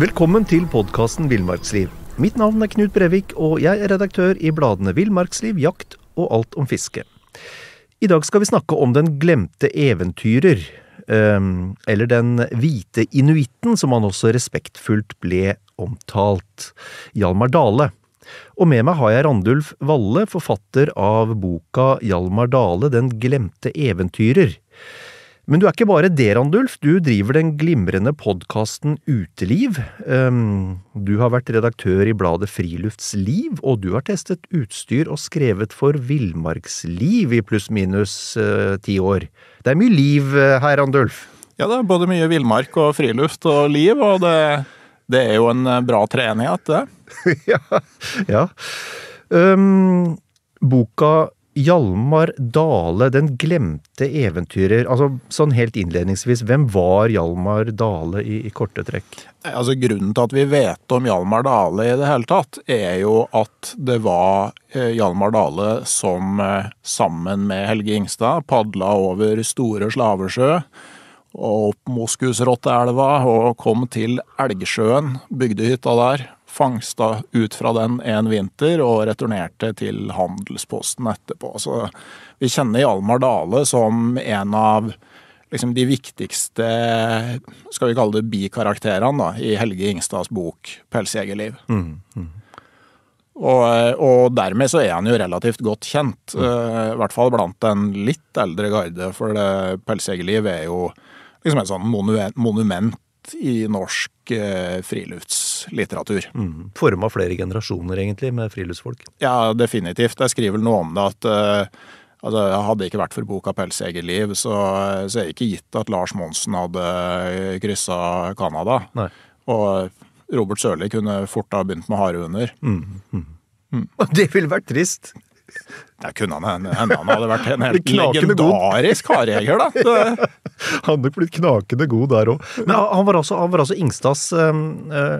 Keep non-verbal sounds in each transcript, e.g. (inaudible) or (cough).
Velkommen til podkasten Villmarksliv. Mitt navn er Knut Brevik, og jeg er redaktør i bladene Villmarksliv, Jakt og Alt om fiske. I dag skal vi snakke om den glemte eventyrer, ehm, eller den hvite inuitten, som han også respektfullt ble omtalt, Hjalmar Dale. Og med meg har jeg Randulf Valle, forfatter av boka Hjalmar Dale, Den glemte eventyrer. Men du er ikke bare det, Randulf. Du driver den glimrende podkasten Uteliv. Um, du har vært redaktør i bladet Friluftsliv, og du har testet utstyr og skrevet for Villmarksliv i pluss-minus uh, ti år. Det er mye liv uh, her, Randulf. Ja, det er både mye villmark og friluft og liv, og det, det er jo en eh, bra treenighet, det. (laughs) ja. ja. Um, boka Hjalmar Dale, den glemte eventyrer. Altså, sånn helt innledningsvis, hvem var Hjalmar Dale i, i, korte trekk? Altså, Grunnen til at vi vet om Hjalmar Dale i det hele tatt, er jo at det var eh, Hjalmar Dale som eh, sammen med Helge Ingstad padla over Store Slavesjø og opp Moskusrotteelva og kom til Elgsjøen, bygde hytta der, fangsta ut fra den en vinter og returnerte til handelsposten etterpå. Så vi kjenner Hjalmar Dale som en av liksom, de viktigste skal vi kalle det bikarakterene i Helge Ingstads bok 'Pelsjegerliv'. Mm, mm. Og, og, dermed så er han jo relativt godt kjent, mm. uh, i hvert fall blant en litt eldre garde. For 'Pelsjegerliv' er jo liksom et sånn monument, monument i norsk eh, friluftslitteratur. Mm. Forma flere generasjoner, egentlig, med friluftsfolk? Ja, definitivt. Jeg skriver vel noe om det at uh, altså, Hadde det ikke vært for boka 'Pels eget liv', så, så er det ikke gitt at Lars Monsen hadde kryssa Canada. Og Robert Sørli kunne fort ha begynt med harehunder. Mm. Mm. mm. (laughs) Det ville vært trist. Det kunne han hende han hadde vært en helt legendarisk harejeger, da. han (laughs) hadde blitt knakende god der òg. Men han var, altså, han var altså Ingstads uh,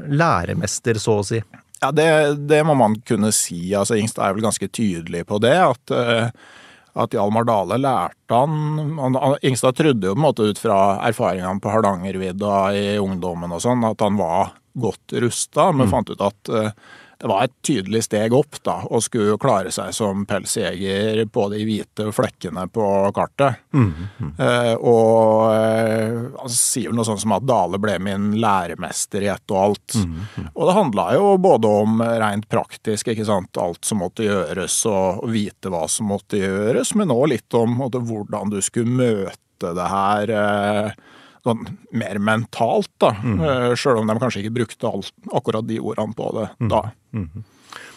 læremester, så å si. Ja, det, det, må man kunne si. Altså, Ingstad er vel ganske tydelig på det. At, uh, at Hjalmar Dale lærte han, han Ingstad trodde jo på en måte ut fra erfaringene på Hardangervidda i ungdommen og sånn, at han var godt rusta, men mm. fant ut at uh, det var et tydelig steg opp da, å skulle klare seg som pelsjeger på de hvite flekkene på kartet. Mm, mm. Eh, og eh, han sier vel noe sånt som at Dale ble min læremester i ett og alt. Mm, mm. og det handla jo både om rent praktisk, ikke sant, alt som måtte gjøres, og vite hva som måtte gjøres, men òg litt om måtte, hvordan du skulle møte det her. Eh, sånn mer mentalt, da. Mm. Eh, Sjøl om de kanskje ikke brukte alt, akkurat de ordene på det mm. da. Mm.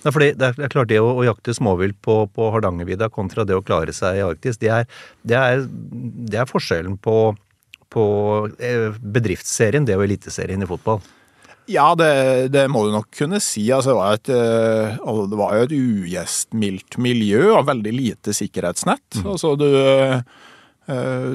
Ja, fordi det er, klart det å, å jakte småvilt på, på Hardangervidda kontra det å klare seg i Arktis, det er, det er, det er forskjellen på, på eh, bedriftsserien, det og eliteserien i fotball. Ja, det, det, må du nok kunne si. Altså, det, var et, altså, det var jo et ugjestmildt miljø og veldig lite sikkerhetsnett. Mm. Altså, du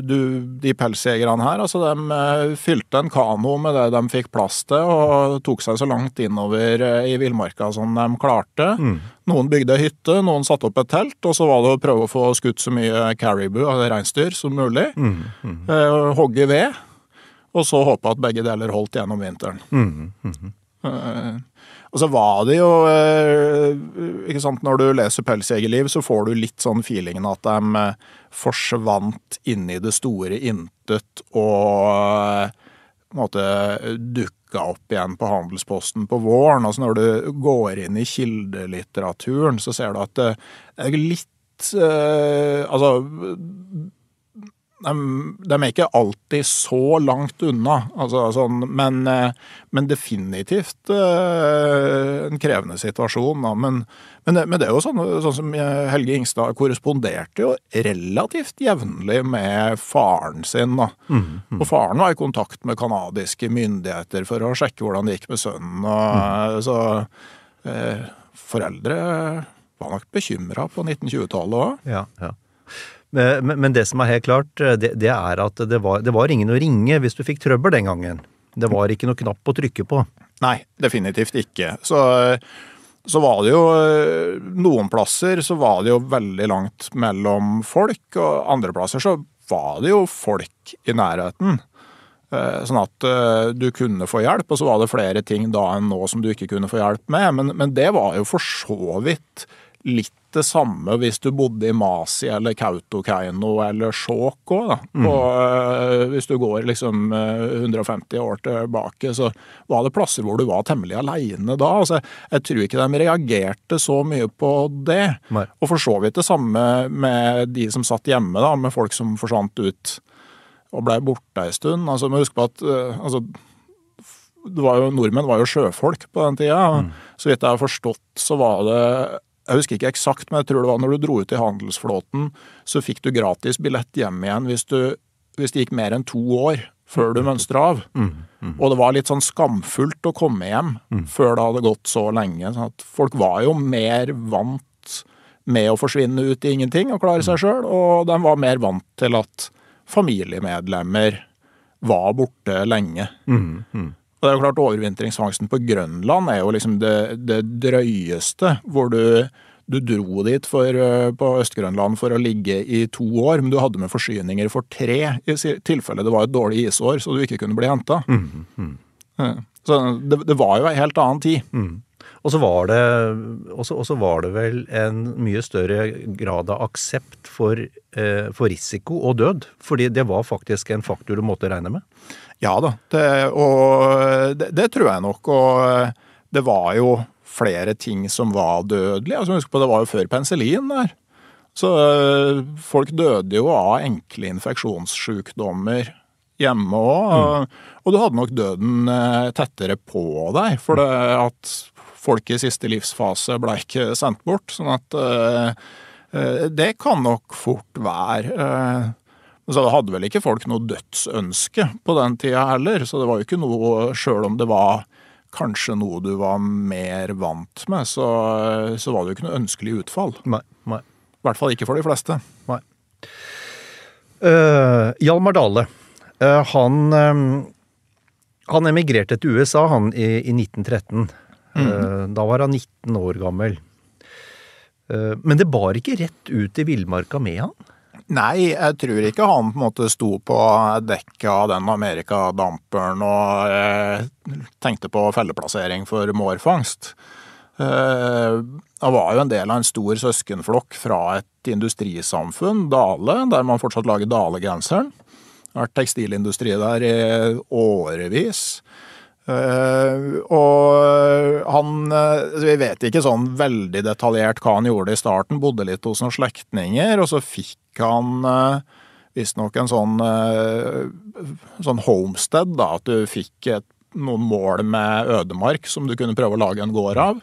du, de pelsjegerne her, altså de eh, fylte en kano med det de fikk plass til, og tok seg så langt innover eh, i villmarka som de klarte. Mm. Noen bygde hytte, noen satte opp et telt, og så var det å prøve å få skutt så mye caribou, altså reinsdyr, som mulig. Mm. Mm. hogge ved, og så håpe at begge deler holdt gjennom vinteren. Mm. mm. Og så var det jo eh, ikke sant, Når du leser 'Pelsjegerliv', så får du litt sånn feelingen at de eh, forsvant inn i det store intet og eh, på en måte dukka opp igjen på Handelsposten på våren. Altså når du går inn i kildelitteraturen, så ser du at det er litt Altså de, de, er ikke alltid så langt unna, altså, sånn, men, eh, men, definitivt uh, en krevende situasjon. Da. Men, men, men, det er jo sånn, sånn, som Helge Ingstad korresponderte jo relativt jevnlig med faren sin. Da. Mm, mm. Og faren var i kontakt med canadiske myndigheter for å sjekke hvordan det gikk med sønnen. Og, mm. Så eh, foreldre var nok bekymra på 1920-tallet òg. Ja, ja. Men, men, det som er helt klart, eh, det, det er at det var, det var, ingen å ringe hvis du fikk trøbbel den gangen. Det var ikke noe knapp å trykke på. Nei, definitivt ikke. Så, så var det jo Noen plasser så var det jo veldig langt mellom folk, og andre plasser så var det jo folk i nærheten. Eh, sånn at du kunne få hjelp, og så var det flere ting da enn nå som du ikke kunne få hjelp med. Men, men det var jo for så vidt litt det samme hvis du bodde i Masi eller Kautokeino eller Skjåk òg, da. Mm. Uh, hvis du går liksom uh, 150 år tilbake, så var det plasser hvor du var temmelig aleine da. Altså, jeg tror ikke de reagerte så mye på det. Nei. Og for så vidt det samme med de som satt hjemme, da, med folk som forsvant ut og blei borte ei stund. Altså, må huske på at uh, altså, var jo, Nordmenn var jo sjøfolk på den tida. Mm. Så vidt jeg har forstått, så var det Jeg husker ikke eksakt, men jeg tror det var når du dro ut i handelsflåten, så fikk du gratis billett hjem igjen hvis, du, hvis det gikk mer enn to år før du mønstra av. Mm, mm. Og det var litt sånn skamfullt å komme hjem mm. før det hadde gått så lenge. Sånn at folk var jo mer vant med å forsvinne ut i ingenting og klare seg mm. sjøl, og de var mer vant til at familiemedlemmer var borte lenge. Mm, mm. Og det er jo klart Overvintringsfangsten på Grønland er jo liksom det, det drøyeste, hvor du, du dro dit for, eh, på Øst-Grønland for å ligge i to år, men du hadde med forsyninger for tre i tilfelle det var et dårlig isår så du ikke kunne bli henta. Mm, mm. Så det, det, var jo ei helt annen tid. Mm. Og så var, var, det vel en mye større grad av aksept for, eh, for, risiko og død. Fordi det var faktisk en faktor du måtte regne med. Ja da, det, og det, det tror jeg nok. Og det var jo flere ting som var dødelige. Altså, husk på, det var jo før penicillin der. Så eh, folk døde jo av enkle infeksjonssykdommer hjemme òg. Mm. Og du hadde nok døden eh, tettere på deg. For det at folk i siste livsfase ble ikke sendt bort. Sånn at det kan nok fort være. Så hadde vel ikke folk noe dødsønske på den tida heller, så det var jo ikke noe Sjøl om det var kanskje noe du var mer vant med, så, så var det jo ikke noe ønskelig utfall. Nei, nei. I hvert fall ikke for de fleste. Nei. Uh, Hjalmar Dale, uh, han, um, han emigrerte til USA han i, i 1913. Mm. Eh, da var han 19 år gammel. Eh, men det bar ikke rett ut i villmarka med han? Nei, jeg tror ikke han på en måte sto på dekket av den amerikadamperen og eh, tenkte på felleplassering for mårfangst. Eh, han var jo en del av en stor søskenflokk fra et industrisamfunn, Dale, der man fortsatt lager Dale-genseren. Vært tekstilindustri der i årevis. Uh, og han uh, Vi vet ikke sånn veldig detaljert hva han gjorde i starten. Bodde litt hos noen slektninger, og så fikk han uh, visstnok en sånn, sånn homestead. da, At du fikk et, noen mål med ødemark som du kunne prøve å lage en gård av.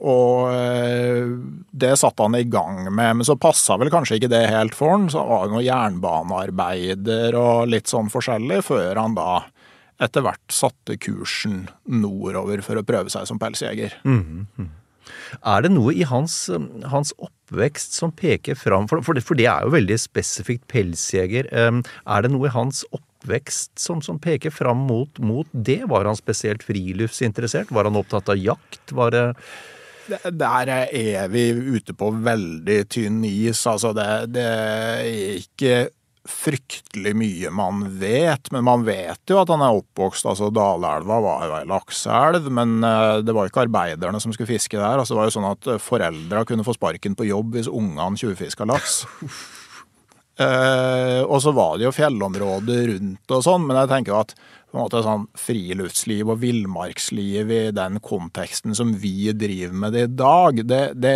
og det satte han i gang med, men så passa vel kanskje ikke det helt for han. Så var det noen jernbanearbeider og litt sånn forskjellig, før han da etter hvert satte kursen nordover for å prøve seg som pelsjeger. Mm, -hmm. Er det noe i hans, hans oppvekst som peker fram for, for, det, for, det, er jo veldig spesifikt pelsjeger. Er det noe i hans oppvekst som, som peker fram mot, mot, det? Var han spesielt friluftsinteressert? Var han opptatt av jakt? Var det der er vi ute på veldig tynn is. Altså, det, det er ikke fryktelig mye man vet, men man vet jo at han er oppvokst altså Dalelva var jo ei lakseelv, men eh, det var jo ikke arbeiderne som skulle fiske der. altså Det var jo sånn at foreldra kunne få sparken på jobb hvis ungene tjuvfiska laks. Uh, (laughs) og så var det jo fjellområder rundt og sånn, men jeg tenker jo at på en måte sånn friluftsliv og villmarksliv i den konteksten som vi driver med det i dag, det, det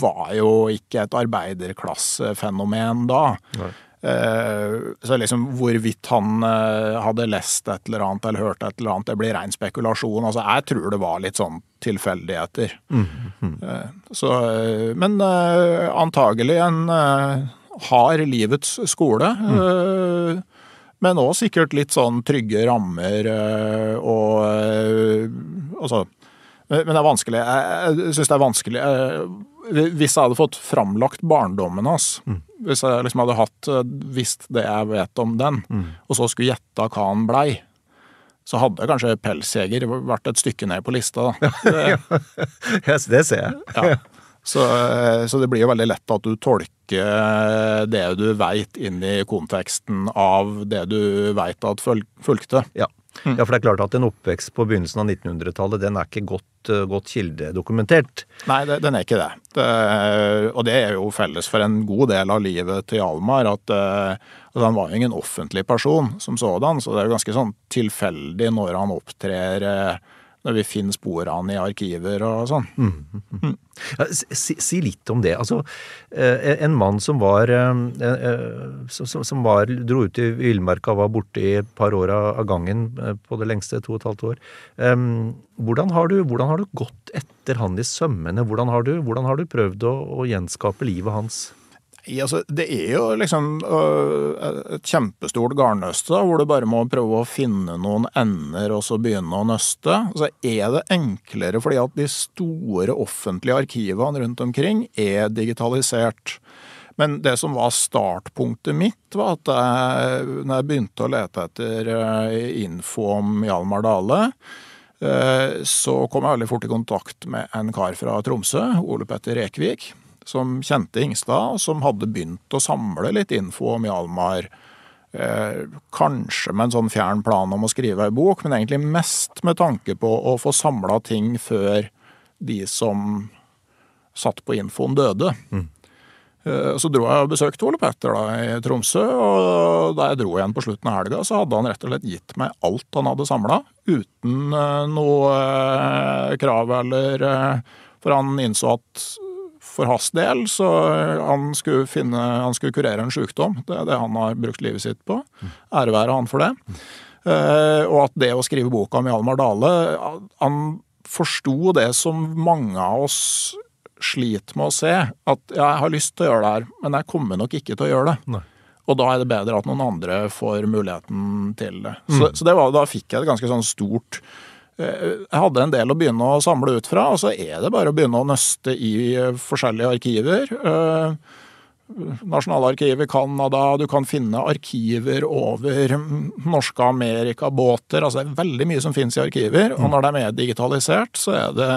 var jo ikke et arbeiderklassefenomen da. Nei. Eh, så liksom hvorvidt han eh, hadde lest et eller annet eller hørt et eller annet, det blir ren spekulasjon. Altså, jeg tror det var litt sånn tilfeldigheter. Mm, mm. Så, men antagelig en hard livets skole. Mm. Men òg sikkert litt sånn trygge rammer og Altså Men det er vanskelig. Jeg syns det er vanskelig Hvis jeg hadde fått framlagt barndommen hans mm hvis jeg liksom hadde hatt eh, visst det jeg vet om den, mm. og så skulle gjetta hva han blei, så hadde kanskje pelsjeger vært et stykke ned på lista. Da. (laughs) Det, det ser jeg. ja. så, eh, så, det blir jo veldig lett at du tolker det du veit inn i konteksten av det du veit at fulgte. Ja. Ja, for det er klart at en oppvekst på begynnelsen av 1900-tallet, den er ikke godt, eh, godt kildedokumentert. Nei, det, den er ikke det. det. Og det er jo felles for en god del av livet til Hjalmar. at altså, Han var jo ingen offentlig person som sådan, så det er jo ganske sånn tilfeldig når han opptrer når vi finner sporene i arkiver og sånn. Mm. Mm. Ja, si, si, litt om det. Altså, eh, en mann som var eh, eh, Som var, dro ut i villmarka og var borte i et par år av gangen på det lengste, to og et halvt år. Hvordan har du, hvordan har du gått etter han i sømmene? Hvordan har du, hvordan har du prøvd å, å gjenskape livet hans? Altså, det er jo liksom øh, et kjempestort garnnøste hvor du bare må prøve å finne noen ender og så begynne å nøste. Så er det enklere fordi at de store offentlige arkivene rundt omkring er digitalisert. Men det som var startpunktet mitt, var at jeg, når jeg begynte å lete etter øh, info om Hjalmar Dale, øh, så kom jeg veldig fort i kontakt med en kar fra Tromsø, Ole Petter Rekvik som kjente Ingstad, og som hadde begynt å samle litt info om Hjalmar. Eh, kanskje med en sånn fjern plan om å skrive ei bok, men egentlig mest med tanke på å få samla ting før de som satt på infoen, døde. Mm. Eh, så dro jeg og besøkte Ole Petter da, i Tromsø, og da jeg dro igjen på slutten av helga, så hadde han rett og slett gitt meg alt han hadde samla, uten eh, noe eh, krav eller For han innså at for hans del så han skulle, finne, han skulle kurere en sykdom. Det er det han har brukt livet sitt på. Ære være han for det. Uh, og at det å skrive boka om Hjalmar Dale Han forsto det som mange av oss sliter med å se. At jeg har lyst til å gjøre det her, men jeg kommer nok ikke til å gjøre det. Nei. Og da er det bedre at noen andre får muligheten til det. Mm. Så, så det var, da fikk jeg et ganske sånn stort Eh, jeg hadde en del å begynne å samle ut fra, og så er det bare å begynne å nøste i eh, forskjellige arkiver. Eh, Nasjonalarkivet i Canada, du kan finne arkiver over norske Amerikabåter. Altså det er veldig mye som finnes i arkiver, og når de er mer digitalisert, så er det,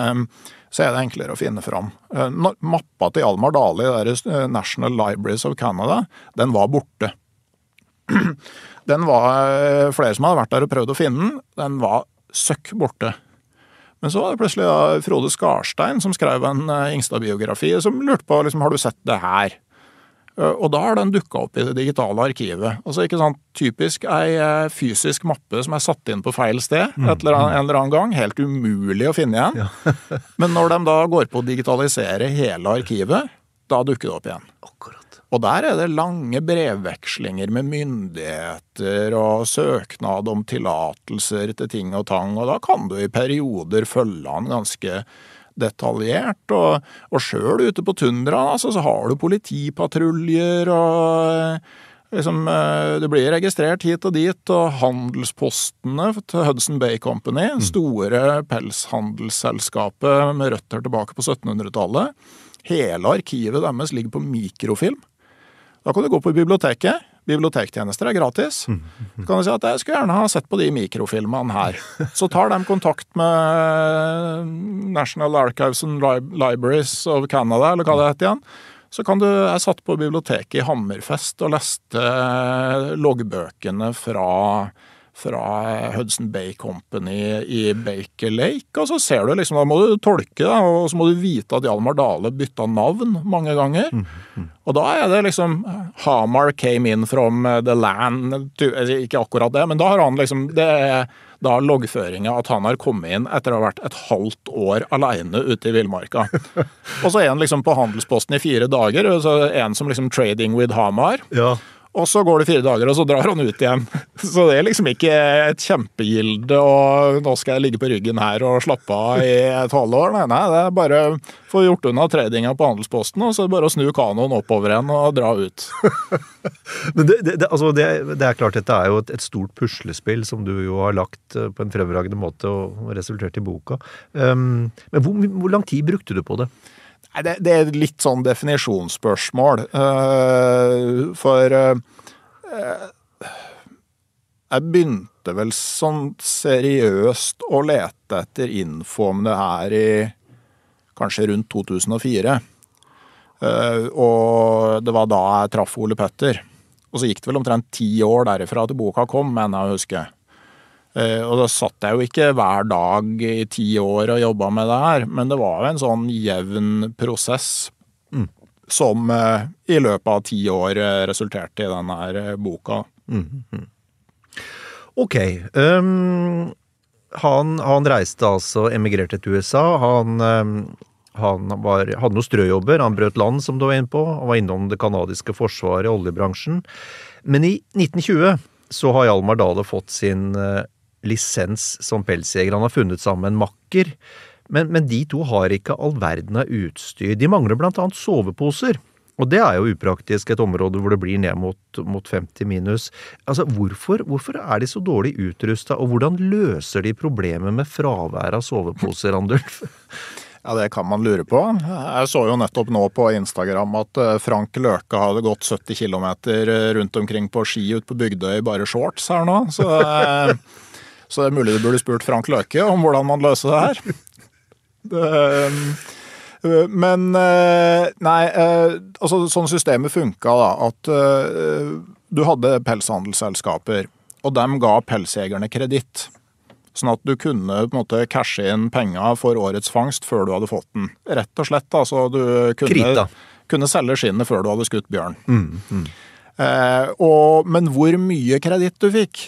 så er det enklere å finne fram. Mappa til Almar Dale i National Libraries of Canada, den var borte. (clears throat) Den var flere som hadde vært der og prøvd å finne den. Den var søkk borte. Men så var det plutselig da Frode Skarstein som skrev en uh, Ingstad-biografi, som lurte på liksom, har du sett det her. Uh, og da har den dukka opp i det digitale arkivet. Altså ikke sant, Typisk ei uh, fysisk mappe som er satt inn på feil sted mm. et eller annet, en eller annen gang. Helt umulig å finne igjen. Ja. (laughs) Men når de da går på å digitalisere hele arkivet, da dukker det opp igjen. Akkurat. Og der er det lange brevvekslinger med myndigheter og søknad om tillatelser til ting og tang, og da kan du i perioder følge han ganske detaljert. Og, og sjøl ute på tundraen altså, så har du politipatruljer og liksom, eh, Det blir registrert hit og dit, og handelspostene til Hudson Bay Company, mm. store pelshandelsselskapet med røtter tilbake på 1700-tallet, hele arkivet deres ligger på mikrofilm. Da kan du gå på biblioteket. Bibliotektjenester er gratis. Så kan du si at jeg skulle gjerne ha sett på de mikrofilmene her. Så tar de kontakt med National Archives and Libraries of Canada, eller hva det heter igjen. Så kan du Jeg satt på biblioteket i Hammerfest og leste loggbøkene fra fra Hudson Bay Company i Baker Lake. Og så ser du liksom, da må du tolke det, og så må du vite at Hjalmar Dale bytta navn mange ganger. Mm, mm. Og da er det liksom Hamar came in from the land Ikke akkurat det, men da har han liksom det er da loggføringa at han har kommet inn etter å ha vært et halvt år aleine ute i villmarka. (laughs) og så er han liksom på handelsposten i fire dager, og så er han som liksom trading with Hamar. Ja. Og så går det fire dager, og så drar han ut igjen. (laughs) Så det er liksom ikke et kjempegilde og nå skal jeg ligge på ryggen her og slappe av i et halvår. Nei, nei, det er bare få gjort unna tradinga på handelsposten, og så er det bare å snu kanoen oppover igjen og dra ut. (laughs) Men det, det, altså det, det, er klart, dette er jo et, et, stort puslespill som du jo har lagt eh, på en fremragende måte og resultert i boka. Um, men hvor, hvor lang tid brukte du på det? Det, det, er litt sånn definisjonsspørsmål. Uh, for uh, Jeg begynte vel sånn seriøst å lete etter info om det her i kanskje rundt 2004. Eh, og det var da jeg traff Ole Petter. Og så gikk det vel omtrent ti år derifra til boka kom, mener jeg å huske. Eh, og da satt jeg jo ikke hver dag i ti år og jobba med det her, men det var jo en sånn jevn prosess Mm. som eh, i løpet av ti år eh, resulterte i denne her boka. Ok. Um, han, han reiste altså, emigrerte til USA. Han, um, han var, hadde noen strøjobber. Han brøt land, som du var inne på. Han var innom det canadiske forsvaret, oljebransjen. Men i 1920 så har Hjalmar Dale fått sin lisens som pelsjegerne har funnet sammen med en makker. Men, men de to har ikke all verden av utstyr. De mangler blant annet soveposer. Og det er jo upraktisk, et område hvor det blir ned mot, mot 50 minus. Altså, hvorfor, hvorfor er de så dårlig utrusta, og hvordan løser de problemet med fravær av soveposer, Andulf? (laughs) Ja, det kan man lure på. Jeg så jo nettopp nå på Instagram at eh, Frank Løke hadde gått 70 km rundt omkring på ski ute på Bygdøy i bare shorts her nå. Så, eh, (laughs) så det er mulig du burde spurt Frank Løke om hvordan man løser det her. (laughs) Det, eh, men eh, nei, eh, altså sånn systemet funka, da. At eh, du hadde pelshandelsselskaper, og dem ga pelsjegerne kreditt. Sånn at du kunne på en måte cashe inn penga for årets fangst før du hadde fått den. Rett og slett. Altså du kunne, Krita. kunne selge skinnet før du hadde skutt bjørn. Eh, og, men hvor mye kreditt du fikk,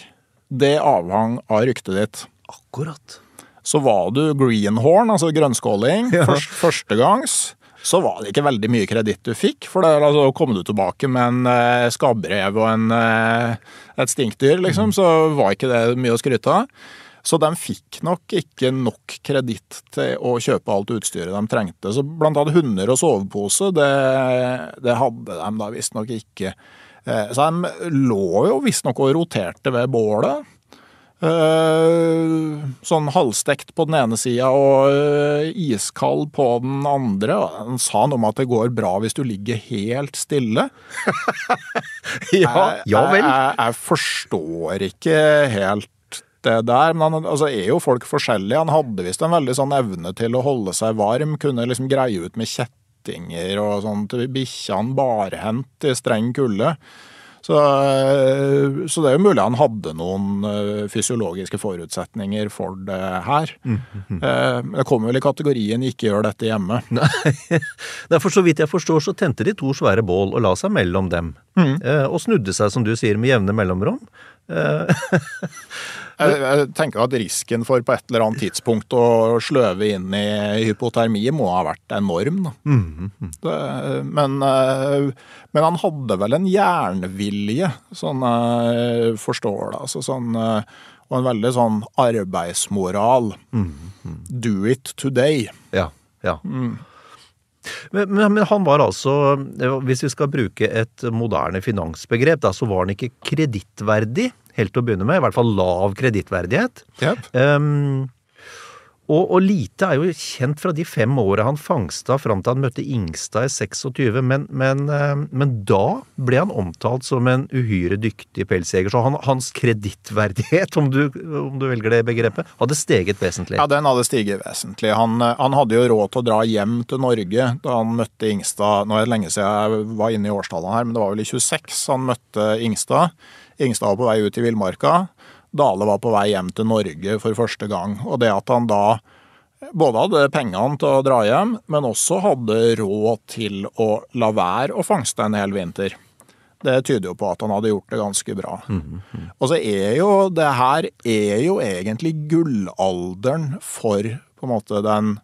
det avhang av ryktet ditt. Akkurat. Så var du greenhorn, altså grønnskåling, Ja. først, førstegangs, så var det ikke veldig mye kreditt du fikk. For der, altså, kom du tilbake med en eh, skabbrev og en, eh, et stinkdyr, liksom, så var ikke det mye å skryte av. Så de fikk nok ikke nok kreditt til å kjøpe alt utstyret de trengte. Så blant annet hunder og sovepose, det, det hadde de da visstnok ikke. Eh, Så de lå jo visstnok og roterte ved bålet. Eh, sånn halvstekt på den ene sida og eh, iskald på den andre. Han sa noe om at det går bra hvis du ligger helt stille. (laughs) Ja, ja vel. Jeg, jeg, forstår ikke helt det der, men han, altså, er jo folk forskjellige. Han hadde visst en veldig sånn evne til å holde seg varm, kunne liksom greie ut med kjettinger og sånn til bikkjene barhendt i streng kulde. Så, så det er jo mulig han hadde noen eh, fysiologiske forutsetninger for det her. Mm, Men det kommer vel i kategorien 'ikke gjør dette hjemme'. (laughs) Nei, for så vidt jeg forstår, så tente de to svære bål og la seg mellom dem. Eh, og snudde seg, som du sier, med jevne mellomrom. (laughs) Jeg, jeg tenker at risken for på et eller annet tidspunkt å sløve inn i hypotermi må ha vært enorm. Da. Det, men, eh, men han hadde vel en jernvilje, sånn jeg forstår det. Altså sånn, eh, og en veldig sånn arbeidsmoral. Do it today. Ja, ja. Men, men, men han var altså, hvis vi skal bruke et moderne finansbegrep, da, så var han ikke kredittverdig helt til å begynne med. I hvert fall lav kredittverdighet. Ehm, og, og lite er jo kjent fra de fem åra han fangsta fram til han møtte Ingstad i 26, men, men, eh, men da ble han omtalt som en uhyre dyktig pelsjeger. Så han, hans kredittverdighet, om, du- om du velger det begrepet, hadde steget vesentlig. Ja, den hadde stiget vesentlig. Han, eh, han hadde jo råd til å dra hjem til Norge da han møtte Ingstad. Nå er det lenge siden jeg var inne i årstallene her, men det var vel i 26 han møtte Ingstad. Ingstad var på vei ut i villmarka. Dale var på vei hjem til Norge for første gang. Og det at han da både hadde pengene til å dra hjem, men også hadde råd til å la være å fangste en hel vinter. Det tyder jo på at han hadde gjort det ganske bra. Og så er jo det her er jo egentlig gullalderen for på en måte den,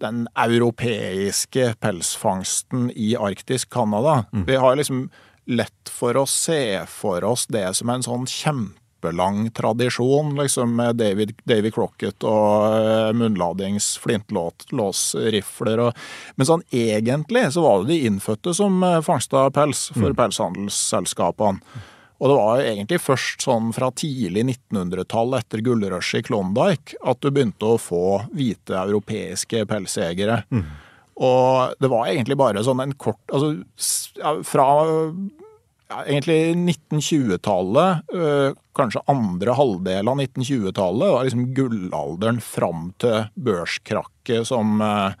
den europeiske pelsfangsten i arktisk Canada. Vi har liksom lett for å se for oss det som en sånn kjempelang tradisjon, liksom med David, Davy Crocket og eh, munnladings flintlåsrifler. Og, men sånn egentlig så var det de innfødte som eh, fangsta pels for pelshandelsselskapene. Og det var egentlig først sånn fra tidlig 1900-tall etter gullrushet i Klondyke at du begynte å få hvite europeiske pelsjegere. Og det var egentlig bare sånn en kort Altså fra ja, egentlig 1920-tallet, øh, kanskje andre halvdel av 1920-tallet, var liksom gullalderen fram til børskrakket som, øh,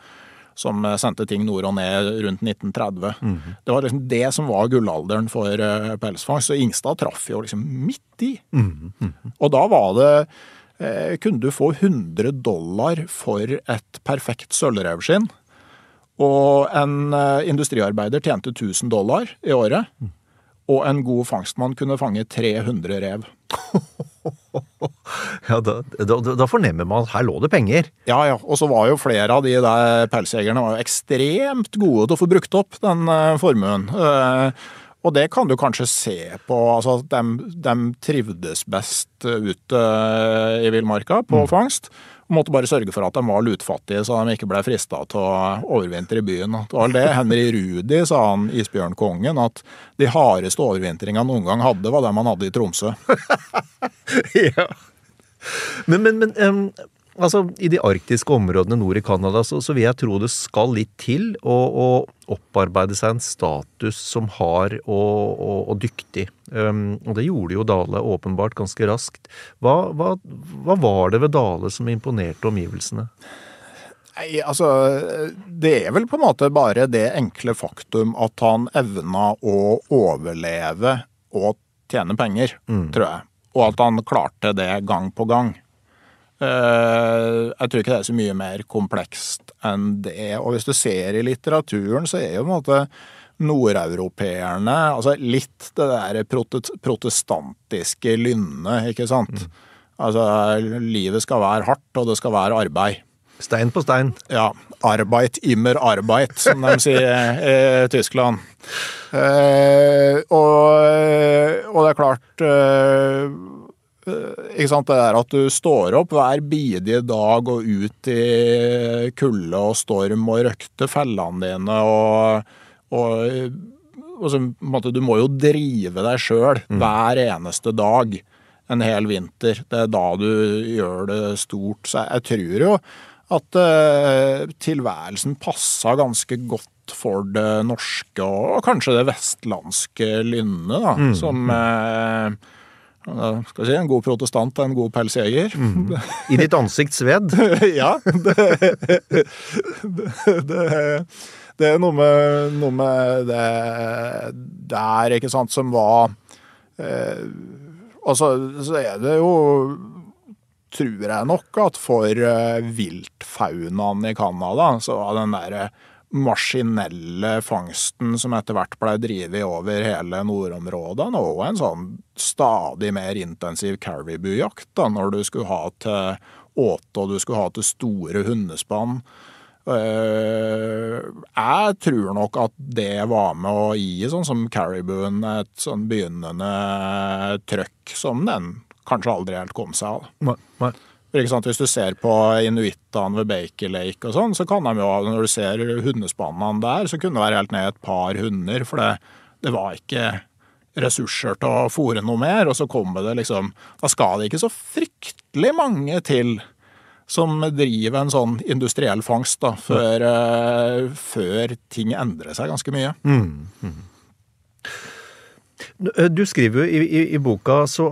som sendte ting nord og ned rundt 1930. Det var liksom det som var gullalderen for uh, pelsfangst. Så Ingstad traff jo liksom midt i. Og da var det Kunne du få 100 dollar for et perfekt sølvrevskinn? Og en eh, industriarbeider tjente 1000 dollar i året. Og en god fangstmann kunne fange 300 rev. (laughs) Ja, da, da, da fornemmer man at her lå det penger. Ja, ja. Og så var jo flere av de der pelsjegerne var jo ekstremt gode til å få brukt opp den eh, formuen. Eh, og det kan du kanskje se på altså de, de trivdes best ute i villmarka på fangst. Måtte bare sørge for at de var lutfattige, så de ikke ble frista til å overvintre i byen. Det var det Henry Rudi sa, han isbjørnkongen, at de hardeste overvintringene noen gang hadde, var dem han hadde i Tromsø. (laughs) ja. Men, men, men em, altså, i de arktiske områdene nord i Canada, så, så vil jeg tro det skal litt til å, å opparbeide seg en status som hard og, og, og dyktig. Um, og det gjorde jo Dale åpenbart ganske raskt. Hva, hva, hva var det ved Dale som imponerte omgivelsene? Nei, altså Det er vel på en måte bare det enkle faktum at han evna å overleve og tjene penger, tror jeg. Og at han klarte det gang på gang. Eh, Jeg tror ikke det er så mye mer komplekst enn det. Og hvis du ser i litteraturen, så er jo på en måte nordeuropeerne altså litt det der protestantiske lynnet, ikke sant. Altså, livet skal være hardt, og det skal være arbeid. Stein på stein. Ja. Arbeid immer arbeid, som de sier i Tyskland. Eh, og, og det er klart eh, ikke sant, Det der at du står opp hver bidige dag og ut i kulde og storm og røkte fellene dine og, og, og så, måte, Du må jo drive deg sjøl hver eneste dag en hel vinter. Det er da du gjør det stort. Så jeg, jeg tror jo at uh, tilværelsen passa ganske godt for det norske og kanskje det vestlandske lynnet, da, som eh, eh, skal jeg si, en god protestant er en god pelsjeger. I ditt ansikts sved. (laughs) ja. Det, det, det, er noe med, noe med det der, ikke sant, som var eh, Altså, så er det jo tror jeg nok at for eh, viltfaunaen i Canada, så var den derre maskinelle fangsten som etter hvert ble drevet over hele nordområdene, og en sånn stadig mer intensiv caribou-jakt da, når du skulle ha til åte og du skulle ha til store hundespann. Eh, Jeg tror nok at det var med å gi sånn som caribou-en et sånn begynnende trøkk som den kanskje aldri helt kom seg av. Nei, nei. Hvis du ser på inuittene ved Baker Lake og sånn, så kan de jo, når du ser hundespannene der, så kunne det være helt ned et par hunder. For det, det var ikke ressurser til å fòre noe mer. Og så kommer det liksom Da skal det ikke så fryktelig mange til som driver en sånn industriell fangst, da, før, eh, før ting endrer seg ganske mye. Du skriver jo i, i, i boka, så,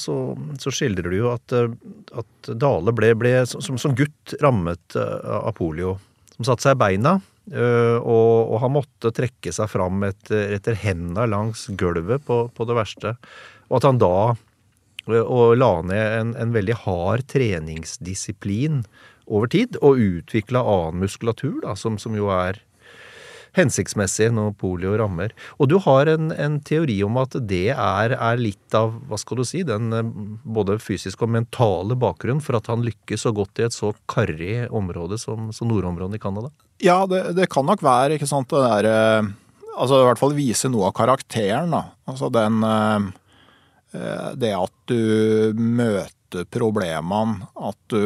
så, så skildrer du jo at, eh, at Dale ble, ble som, som gutt rammet eh, av polio. Som satte seg i beina, eh, og, og han måtte trekke seg fram etter, etter henda langs gulvet på, på det verste. Og at han da eh, la ned en, en veldig hard treningsdisiplin over tid, og utvikla annen muskulatur, da, som, som jo er hensiktsmessig når polio rammer. Og du har en, en teori om at det er, er litt av, hva skal du si, den eh, både fysiske og mentale bakgrunnen for at han lykkes så godt i et så karrig område som, som nordområdet i Canada? Ja, det, det kan nok være, ikke sant, det der eh, Altså i hvert fall vise noe av karakteren, da. Altså den eh, Det at du møter problemene, at du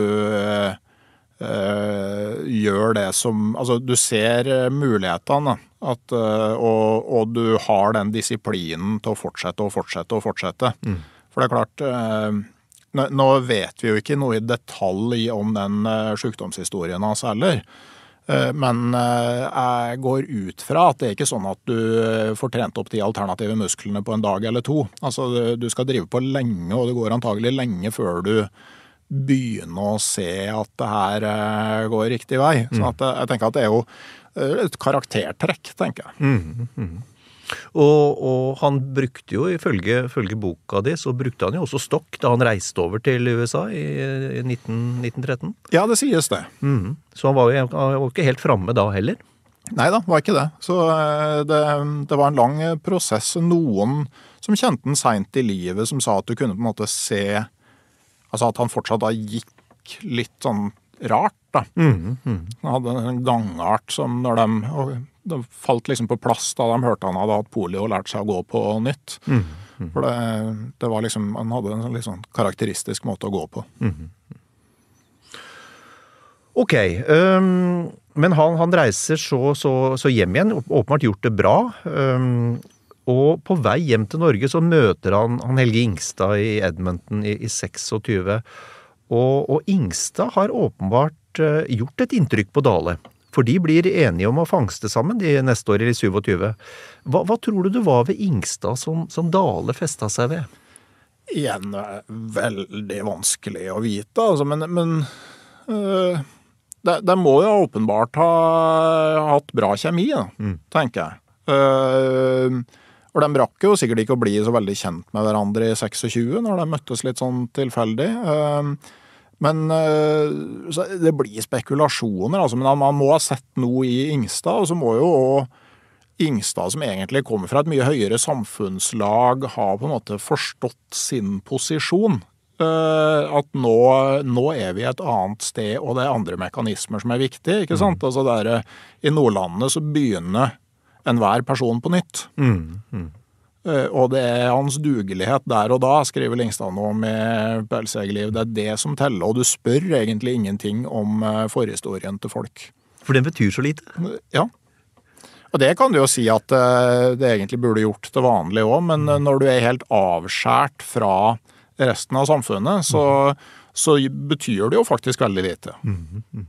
gjør det som Altså, du ser eh, mulighetene. At, eh, og, og du har den disiplinen til å fortsette og fortsette og fortsette. For det er klart eh, nå, vet vi jo ikke noe i detalj om den eh, sykdomshistorien hans heller. Eh, Men eh, jeg går ut fra at det er ikke sånn at du eh, får trent opp de alternative musklene på en dag eller to. Altså, du- du skal drive på lenge, og det går antagelig lenge før du begynne å se at det her eh, går riktig vei. Så at, eh, jeg tenker at det er jo eh, et karaktertrekk, tenker jeg. Mm, mm. Og, og, han brukte jo, ifølge, ifølge, boka di, så brukte han jo også stokk da han reiste over til USA i, i 19, 1913. Ja, det sies det. Mm. Så han var jo han var ikke helt framme da heller? Nei da, var ikke det. Så det, det var en lang prosess. Noen som kjente han seint i livet, som sa at du kunne på en måte se Altså at han fortsatt da gikk litt sånn rart, da. Mm, mm. Han hadde en gangart som når de Det falt liksom på plass da de hørte han hadde hatt polio og lært seg å gå på nytt. Mm, mm. For det, det, var liksom Han hadde en litt sånn karakteristisk måte å gå på. Ok. Um, men han, han reiser så, så, så, hjem igjen. Åpenbart gjort det bra. Um, og på vei hjem til Norge så møter han, han Helge Ingstad i Edmonton i, i 26. Og, og, Ingstad har åpenbart uh, gjort et inntrykk på Dale. For de blir enige om å fangste sammen de neste år i 27. Hva, hva tror du det var ved Ingstad som, som Dale festa seg ved? Igjen veldig vanskelig å vite, altså, men, men øh, de, de, må jo åpenbart ha hatt bra kjemi, da, mm. tenker jeg. Uh, og de rakk jo sikkert ikke å bli så veldig kjent med hverandre i 26, når de møttes litt sånn tilfeldig. Uh, men uh, det blir spekulasjoner, altså. Men man må ha sett noe i Ingstad, og så må jo òg Ingstad, som egentlig kommer fra et mye høyere samfunnslag, ha på en måte forstått sin posisjon. At nå, nå, er vi et annet sted, og det er andre mekanismer som er viktige. ikke sant? Mm. Altså der, I Nordlandet så begynner enhver person på nytt. Mm, mm. Og det er hans dugelighet der og da, skriver Lingstad nå med Pelsjegerliv. Det er det som teller, og du spør egentlig ingenting om forhistorien til folk. For den betyr så lite? Ja. Og det kan du jo si at det egentlig burde gjort til vanlig òg, men når du er helt avskjært fra resten av samfunnet, så, så betyr det jo faktisk veldig lite. Mm, mm.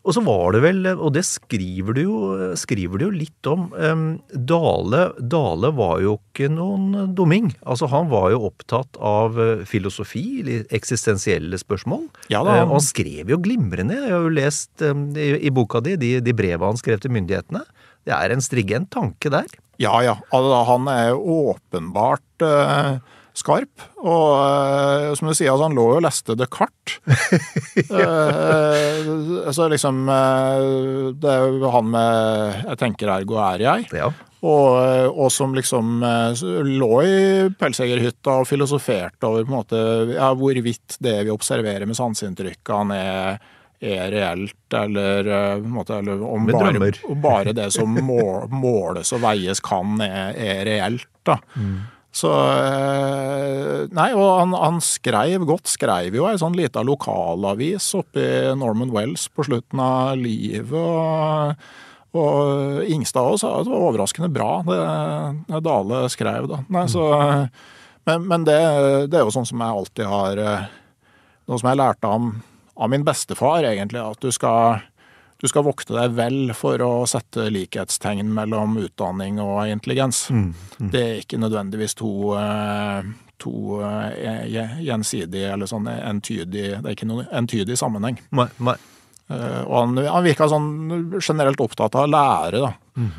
Og så var det vel, og det skriver du jo, skriver du jo litt om Dale, Dale var jo ikke noen dumming. Altså Han var jo opptatt av filosofi, eksistensielle spørsmål. Ja da. Og han skrev jo glimrende. Jeg har jo lest i boka di de, de breva han skrev til myndighetene. Det er en strigent tanke der. Ja ja. Altså, han er jo åpenbart uh skarp. Og uh, som du sier, altså, han lå jo og leste Descartes. uh, (laughs) så liksom uh, Det er jo han med 'jeg tenker ergo er jeg'. Ja. Og, og, som liksom lå i pelsjegerhytta og filosoferte over på en måte ja, hvorvidt det vi observerer med sanseinntrykkene er, er reelt, eller, måte, eller om bare, bare, det som måles og veies kan, er, er reelt. da. Mm. Så eh, Nei, og han, han skreiv godt. Skreiv jo ei sånn lita lokalavis oppe i Norman Wells på slutten av livet. og og Ingstad òg sa at det var overraskende bra, det, Dale skrev. da. Nei, så, men, men det, det, er jo sånn som jeg alltid har Noe som jeg lærte av, av min bestefar, egentlig. At du skal du skal vokte deg vel for å sette likhetstegn mellom utdanning og intelligens. Mm, mm. Det er ikke nødvendigvis to, eh, to eh, gjensidige eller sånn entydig Det er ikke noen entydig sammenheng. Nei, nei. Eh, og han, han virka sånn generelt opptatt av å lære, da. Mm.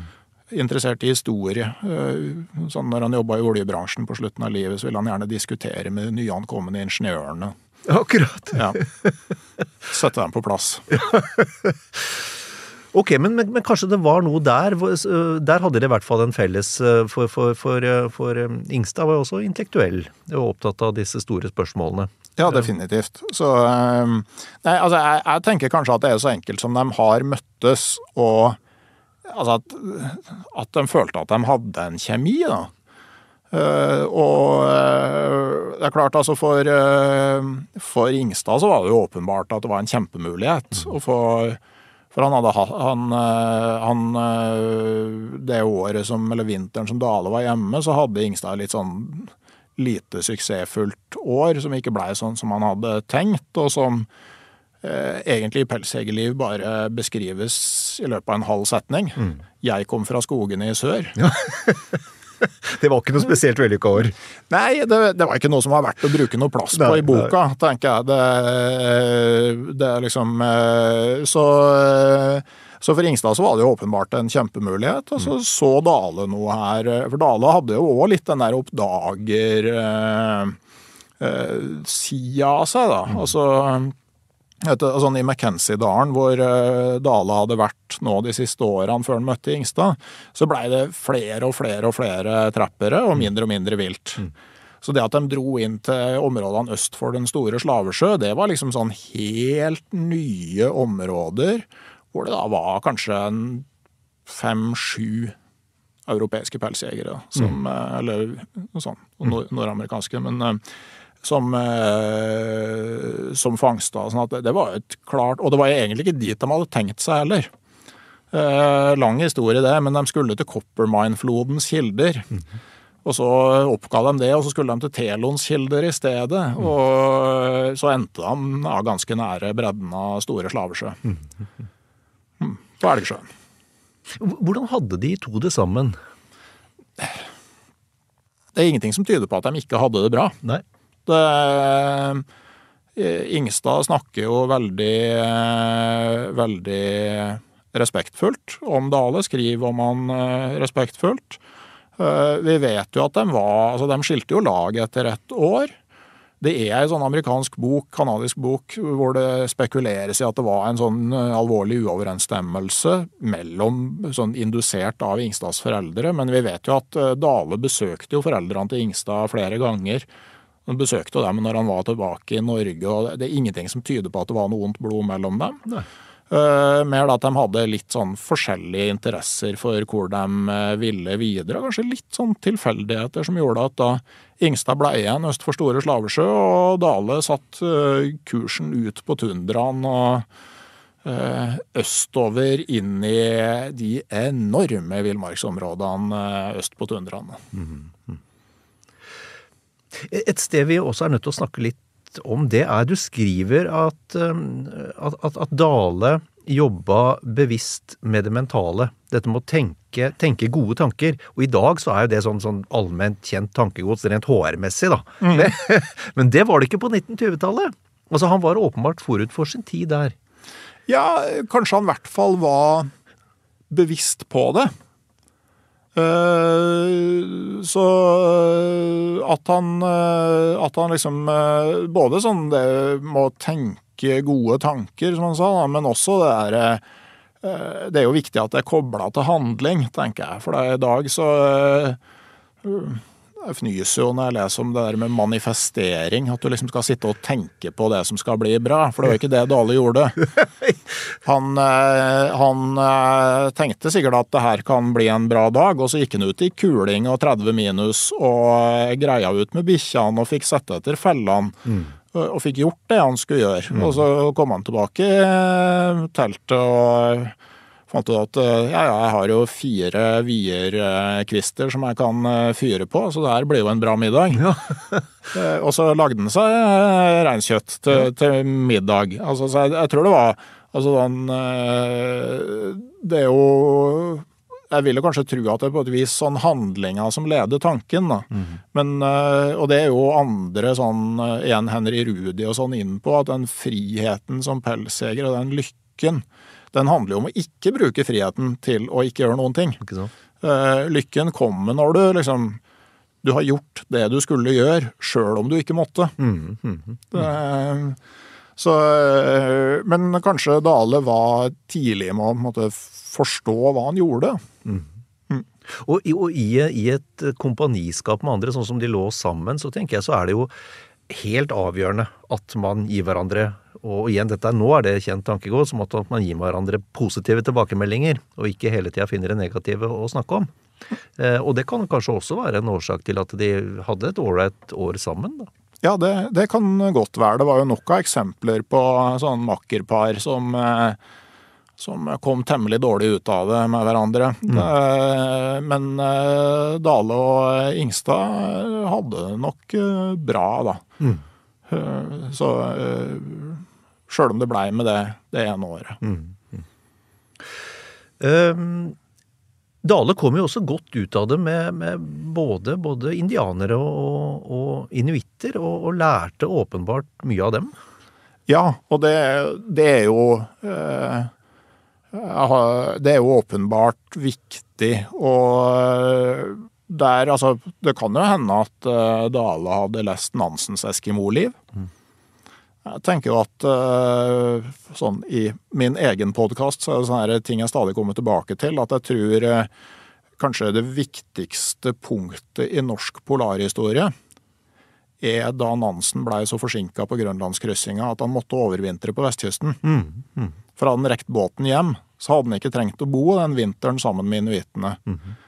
Interessert i historie. Sånn når han jobba i oljebransjen på slutten av livet, så ville han gjerne diskutere med de nyankomne ingeniørene. Akkurat. Ja. (laughs) Sette dem på plass. (laughs) ok, men, men, men, kanskje det var noe der. Der hadde de i hvert fall en felles For, for, for, for Ingstad var jo også intellektuell og opptatt av disse store spørsmålene. Ja, definitivt. Så Nei, altså, jeg, jeg tenker kanskje at det er så enkelt som de har møttes og Altså at, at de følte at de hadde en kjemi, da. Uh, og uh, det er klart, altså for, uh, for Ingstad så var det jo åpenbart at det var en kjempemulighet. Mm. For, for, han hadde han, han Det året som, eller vinteren som Dale var hjemme, så hadde Ingstad litt sånn lite suksessfullt år som ikke blei sånn som han hadde tenkt, og som egentlig i Pelsjegerliv bare beskrives i løpet av en halv setning. Mm. Jeg kom fra skogene i sør. Ja. (laughs) (laughs) det var ikke noe spesielt vellykka år. Nei, det, det, var ikke noe som var verdt å bruke noe plass på i boka, nei. tenker jeg. Det, det er liksom eh, Så så for Ingstad så var det jo åpenbart en kjempemulighet. Og så mm. så Dale noe her. For Dale hadde jo òg litt den der oppdager eh, eh, av seg, da. Mm. Altså etter, sånn I McKenzie-dalen, hvor uh, Dale hadde vært nå de siste årene før han møtte Ingstad, så blei det flere og flere og flere trappere og mindre og mindre vilt. Mm. Så det at de dro inn til områdene øst for den store Slavesjø, det var liksom sånn helt nye områder, hvor det da var kanskje fem-sju europeiske pelsjegere, som, mm. Eh, eller noe sånt, nordamerikanske. men som, eh, som fangsta. Sånn at det var et klart Og det var egentlig ikke dit de hadde tenkt seg heller. Eh, lang historie, det, men de skulle til Coppermine-flodens kilder. -hmm. Og så oppga de det, og så skulle de til Telons kilder i stedet. Mm. Og så endte de ja, ganske nære bredden av Store Slavesjø. Mm. Mm, på Elgsjøen. Hvordan hadde de to det sammen? Det er ingenting som tyder på at de ikke hadde det bra. Nei. Det, eh, Ingstad snakker jo veldig, eh, veldig respektfullt om Dale, skriver om han eh, respektfullt. Vi vet jo at de var Altså, de skilte jo lag etter ett år. Det er en sånn amerikansk bok, kanadisk bok, hvor det spekuleres i at det var en sånn alvorlig uoverensstemmelse mellom sånn indusert av Ingstads foreldre, men vi vet jo at Dale besøkte jo foreldrene til Ingstad flere ganger han besøkte dem når han var tilbake i Norge, og det er ingenting som tyder på at det var noe vondt blod mellom dem. Uh, mer da at de hadde litt sånn forskjellige interesser for hvor de uh, ville videre. Kanskje litt sånn tilfeldigheter som gjorde at da Ingstad ble igjen øst for Store Slavesjø, og Dale satt uh, kursen ut på tundraen og østover inn i de enorme villmarksområdene øst på tundraen. Mm -hmm. Et sted vi også er nødt til å snakke litt om, det er du skriver at, um, at, at, at Dale jobba bevisst med det mentale. Dette med å tenke, tenke, gode tanker. Og i dag så er jo det sånn, sånn allment kjent tankegods rent HR-messig, da. Mm. (laughs) Men det var det ikke på 1920-tallet. Altså, han var åpenbart forut for sin tid der. Ja, kanskje han i hvert fall var bevisst på det. Eh, så eh, at han, eh, at han liksom Både sånn det må tenke gode tanker, som han sa, men også det derre Det er jo viktig at det er kobla til handling, tenker jeg. For i dag så jeg fnys jo når jeg leser om det der med manifestering. At du liksom skal sitte og tenke på det som skal bli bra. For det var jo ikke det Dale gjorde. (laughs) Han, eh, han, eh, tenkte sikkert at det her kan bli en bra dag, og så gikk han ut i kuling og 30 minus og greia ut med bikkjene og fikk sette etter fellene. Mm. Og fikk gjort det han skulle gjøre. Mm. Og så kom han tilbake i teltet og fant ut at eh, ja, ja, jeg har jo fire vierkvister som jeg kan eh, fyre på, så det her blir jo en bra middag. Ja. (laughs) Eh, og så lagde han seg reinkjøtt til, til, middag. Altså, så jeg, jeg, tror det var altså den Det er jo jeg ville kanskje tro at det er på et vis sånn handlinga som leder tanken. da. Mm. Men, og det er jo andre sånn, igjen Henry Rudi og sånn inn på, at den friheten som pelsjeger og den lykken den handler jo om å ikke bruke friheten til å ikke gjøre noen ting. Uh, lykken kommer når du liksom du har gjort det du skulle gjøre, sjøl om du ikke måtte. Mm, mm, mm. Det, så, eh, men kanskje Dale var tidlig med å måte, forstå hva han gjorde. Mm. mm. Og, og i, i, et kompaniskap med andre, sånn som de lå sammen, så tenker jeg så er det jo helt avgjørende at man gir hverandre og igjen, dette er, nå er det kjent tankegods som at man gir hverandre positive tilbakemeldinger, og ikke hele tida finner det negative å snakke om. Eh, og det kan kanskje også være en årsak til at de hadde et ålreit år sammen, da. Ja, det, det, kan godt være. Det var jo nok av eksempler på sånn makkerpar som, eh, som kom temmelig dårlig ut av det med hverandre. Mm. Eh, men Dale og Ingstad hadde det nok bra, da. Mm. Så Sjøl om det blei med det det ene året. Mm. Um, Dale kom jo også godt ut av det med, med både, både, indianere og, og inuitter, og, og, lærte åpenbart mye av dem. Ja, og det, det er jo eh, Det er jo åpenbart viktig. Og der, altså Det kan jo hende at uh, Dale hadde lest Nansens Eskimo-liv. Mm. Jeg tenker jo at uh, sånn i min egen podkast så er det sånne ting jeg stadig kommer tilbake til. At jeg tror uh, kanskje det viktigste punktet i norsk polarhistorie er da Nansen blei så forsinka på grønlandskryssinga at han måtte overvintre på vestkysten. Mm. Mm. For hadde han rekt båten hjem, så hadde han ikke trengt å bo den vinteren sammen med inuittene. Mm.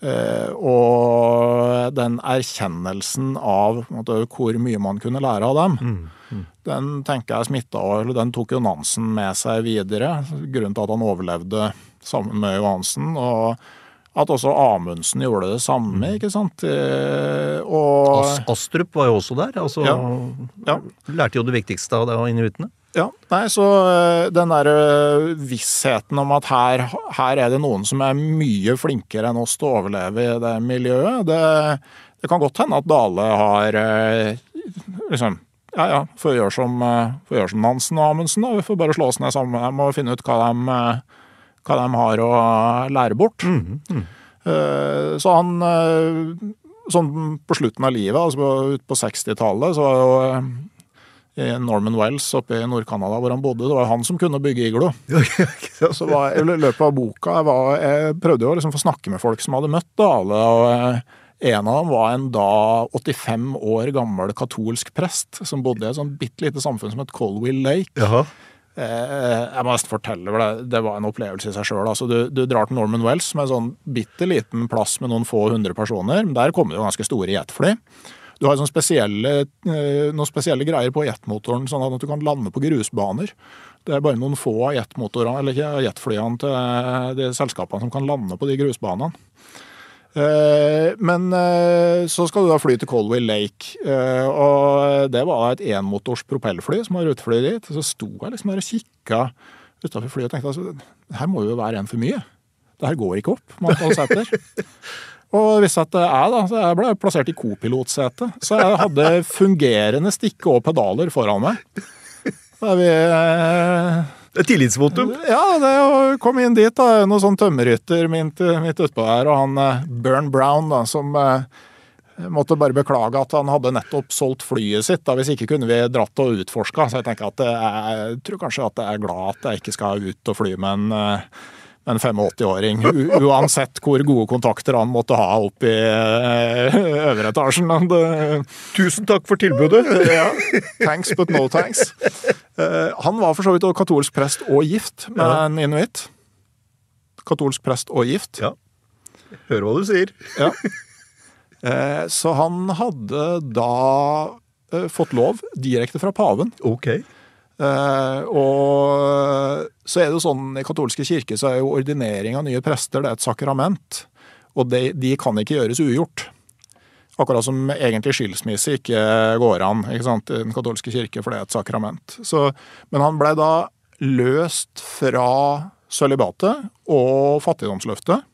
Uh, og den erkjennelsen av måte, hvor mye man kunne lære av dem, mm, -hmm. den tenker jeg smitta eller Den tok jo Nansen med seg videre. Grunnen til at han overlevde sammen med Johansen. Og at også Amundsen gjorde det samme, mm. ikke sant. Uh, og Astrup var jo også der. altså ja, ja. Lærte jo det viktigste av det inuittene. Ja, nei, så eh, den der eh, vissheten om at her, her, er det noen som er mye flinkere enn oss til å overleve i det miljøet, det, det kan godt hende at Dale har eh, liksom ja ja, får gjøre som, får gjøre som Nansen og Amundsen, da. Vi får bare slå oss ned sammen med dem og finne ut hva de, hva de har å lære bort. Mm, mm. Så han Sånn på slutten av livet, altså ut på 60-tallet, så var jo i Norman Wells oppe i Nord-Canada hvor han bodde. Det var han som kunne bygge iglo. (laughs) så var, I løpet av boka jeg, var, jeg prøvde jo å liksom få snakke med folk som hadde møtt Dale. og eh, En av dem var en da 85 år gammel katolsk prest som bodde i et sånn bitte lite samfunn som het Colwell Lake. Jaha. Eh, jeg må nesten fortelle det, det var en opplevelse i seg sjøl. Altså, du, du, drar til Norman Wells som er en sånn bitte liten plass med noen få hundre personer. Der kommer det jo ganske store jetfly. Du har sånn spesielle, eh, noen spesielle greier på jetmotoren, sånn at du kan lande på grusbaner. Det er bare noen få av jetflyene til de selskapene som kan lande på de grusbanene. Eh, men så skal du da fly til Colway Lake, og det var et enmotors propellfly som har rutefly dit. Så sto jeg liksom der og kikka utafor flyet og tenkte altså, her må jo være en for mye. Det her går ikke opp antall seter. (laughs) Og hvis at det er da, så jeg ble plassert i kopilotsetet, så jeg hadde fungerende stikke og pedaler foran meg. Da vi eh, det er tillitsvotum? Ja, det kom inn dit. da, Noen sånn tømmerrytter midt, midt utpå her, og han eh, Burn Brown, da, som eh, måtte bare beklage at han hadde nettopp solgt flyet sitt. da, Hvis ikke kunne vi dratt og utforska. Så jeg tenker at jeg tror kanskje at jeg er glad at jeg ikke skal ut og fly med en en 85-åring, uansett hvor gode kontakter han måtte ha opp i eh, øvre etasjen. Tusen takk for tilbudet! ja, thanks but no thanks. Eh, han var for så vidt katolsk prest og gift med ja. en inuitt. Katolsk prest og gift. Ja. Hører hva du sier. ja. Eh, så han hadde da fått lov direkte fra paven. Ok. Og så er det jo sånn I katolske kirke så er jo ordinering av nye prester det er et sakrament. Og de, de kan ikke gjøres ugjort. Akkurat som egentlig skilsmisse ikke går an ikke sant, i den katolske kirke, for det er et sakrament. Så, men han blei da løst fra sølibatet og fattigdomsløftet.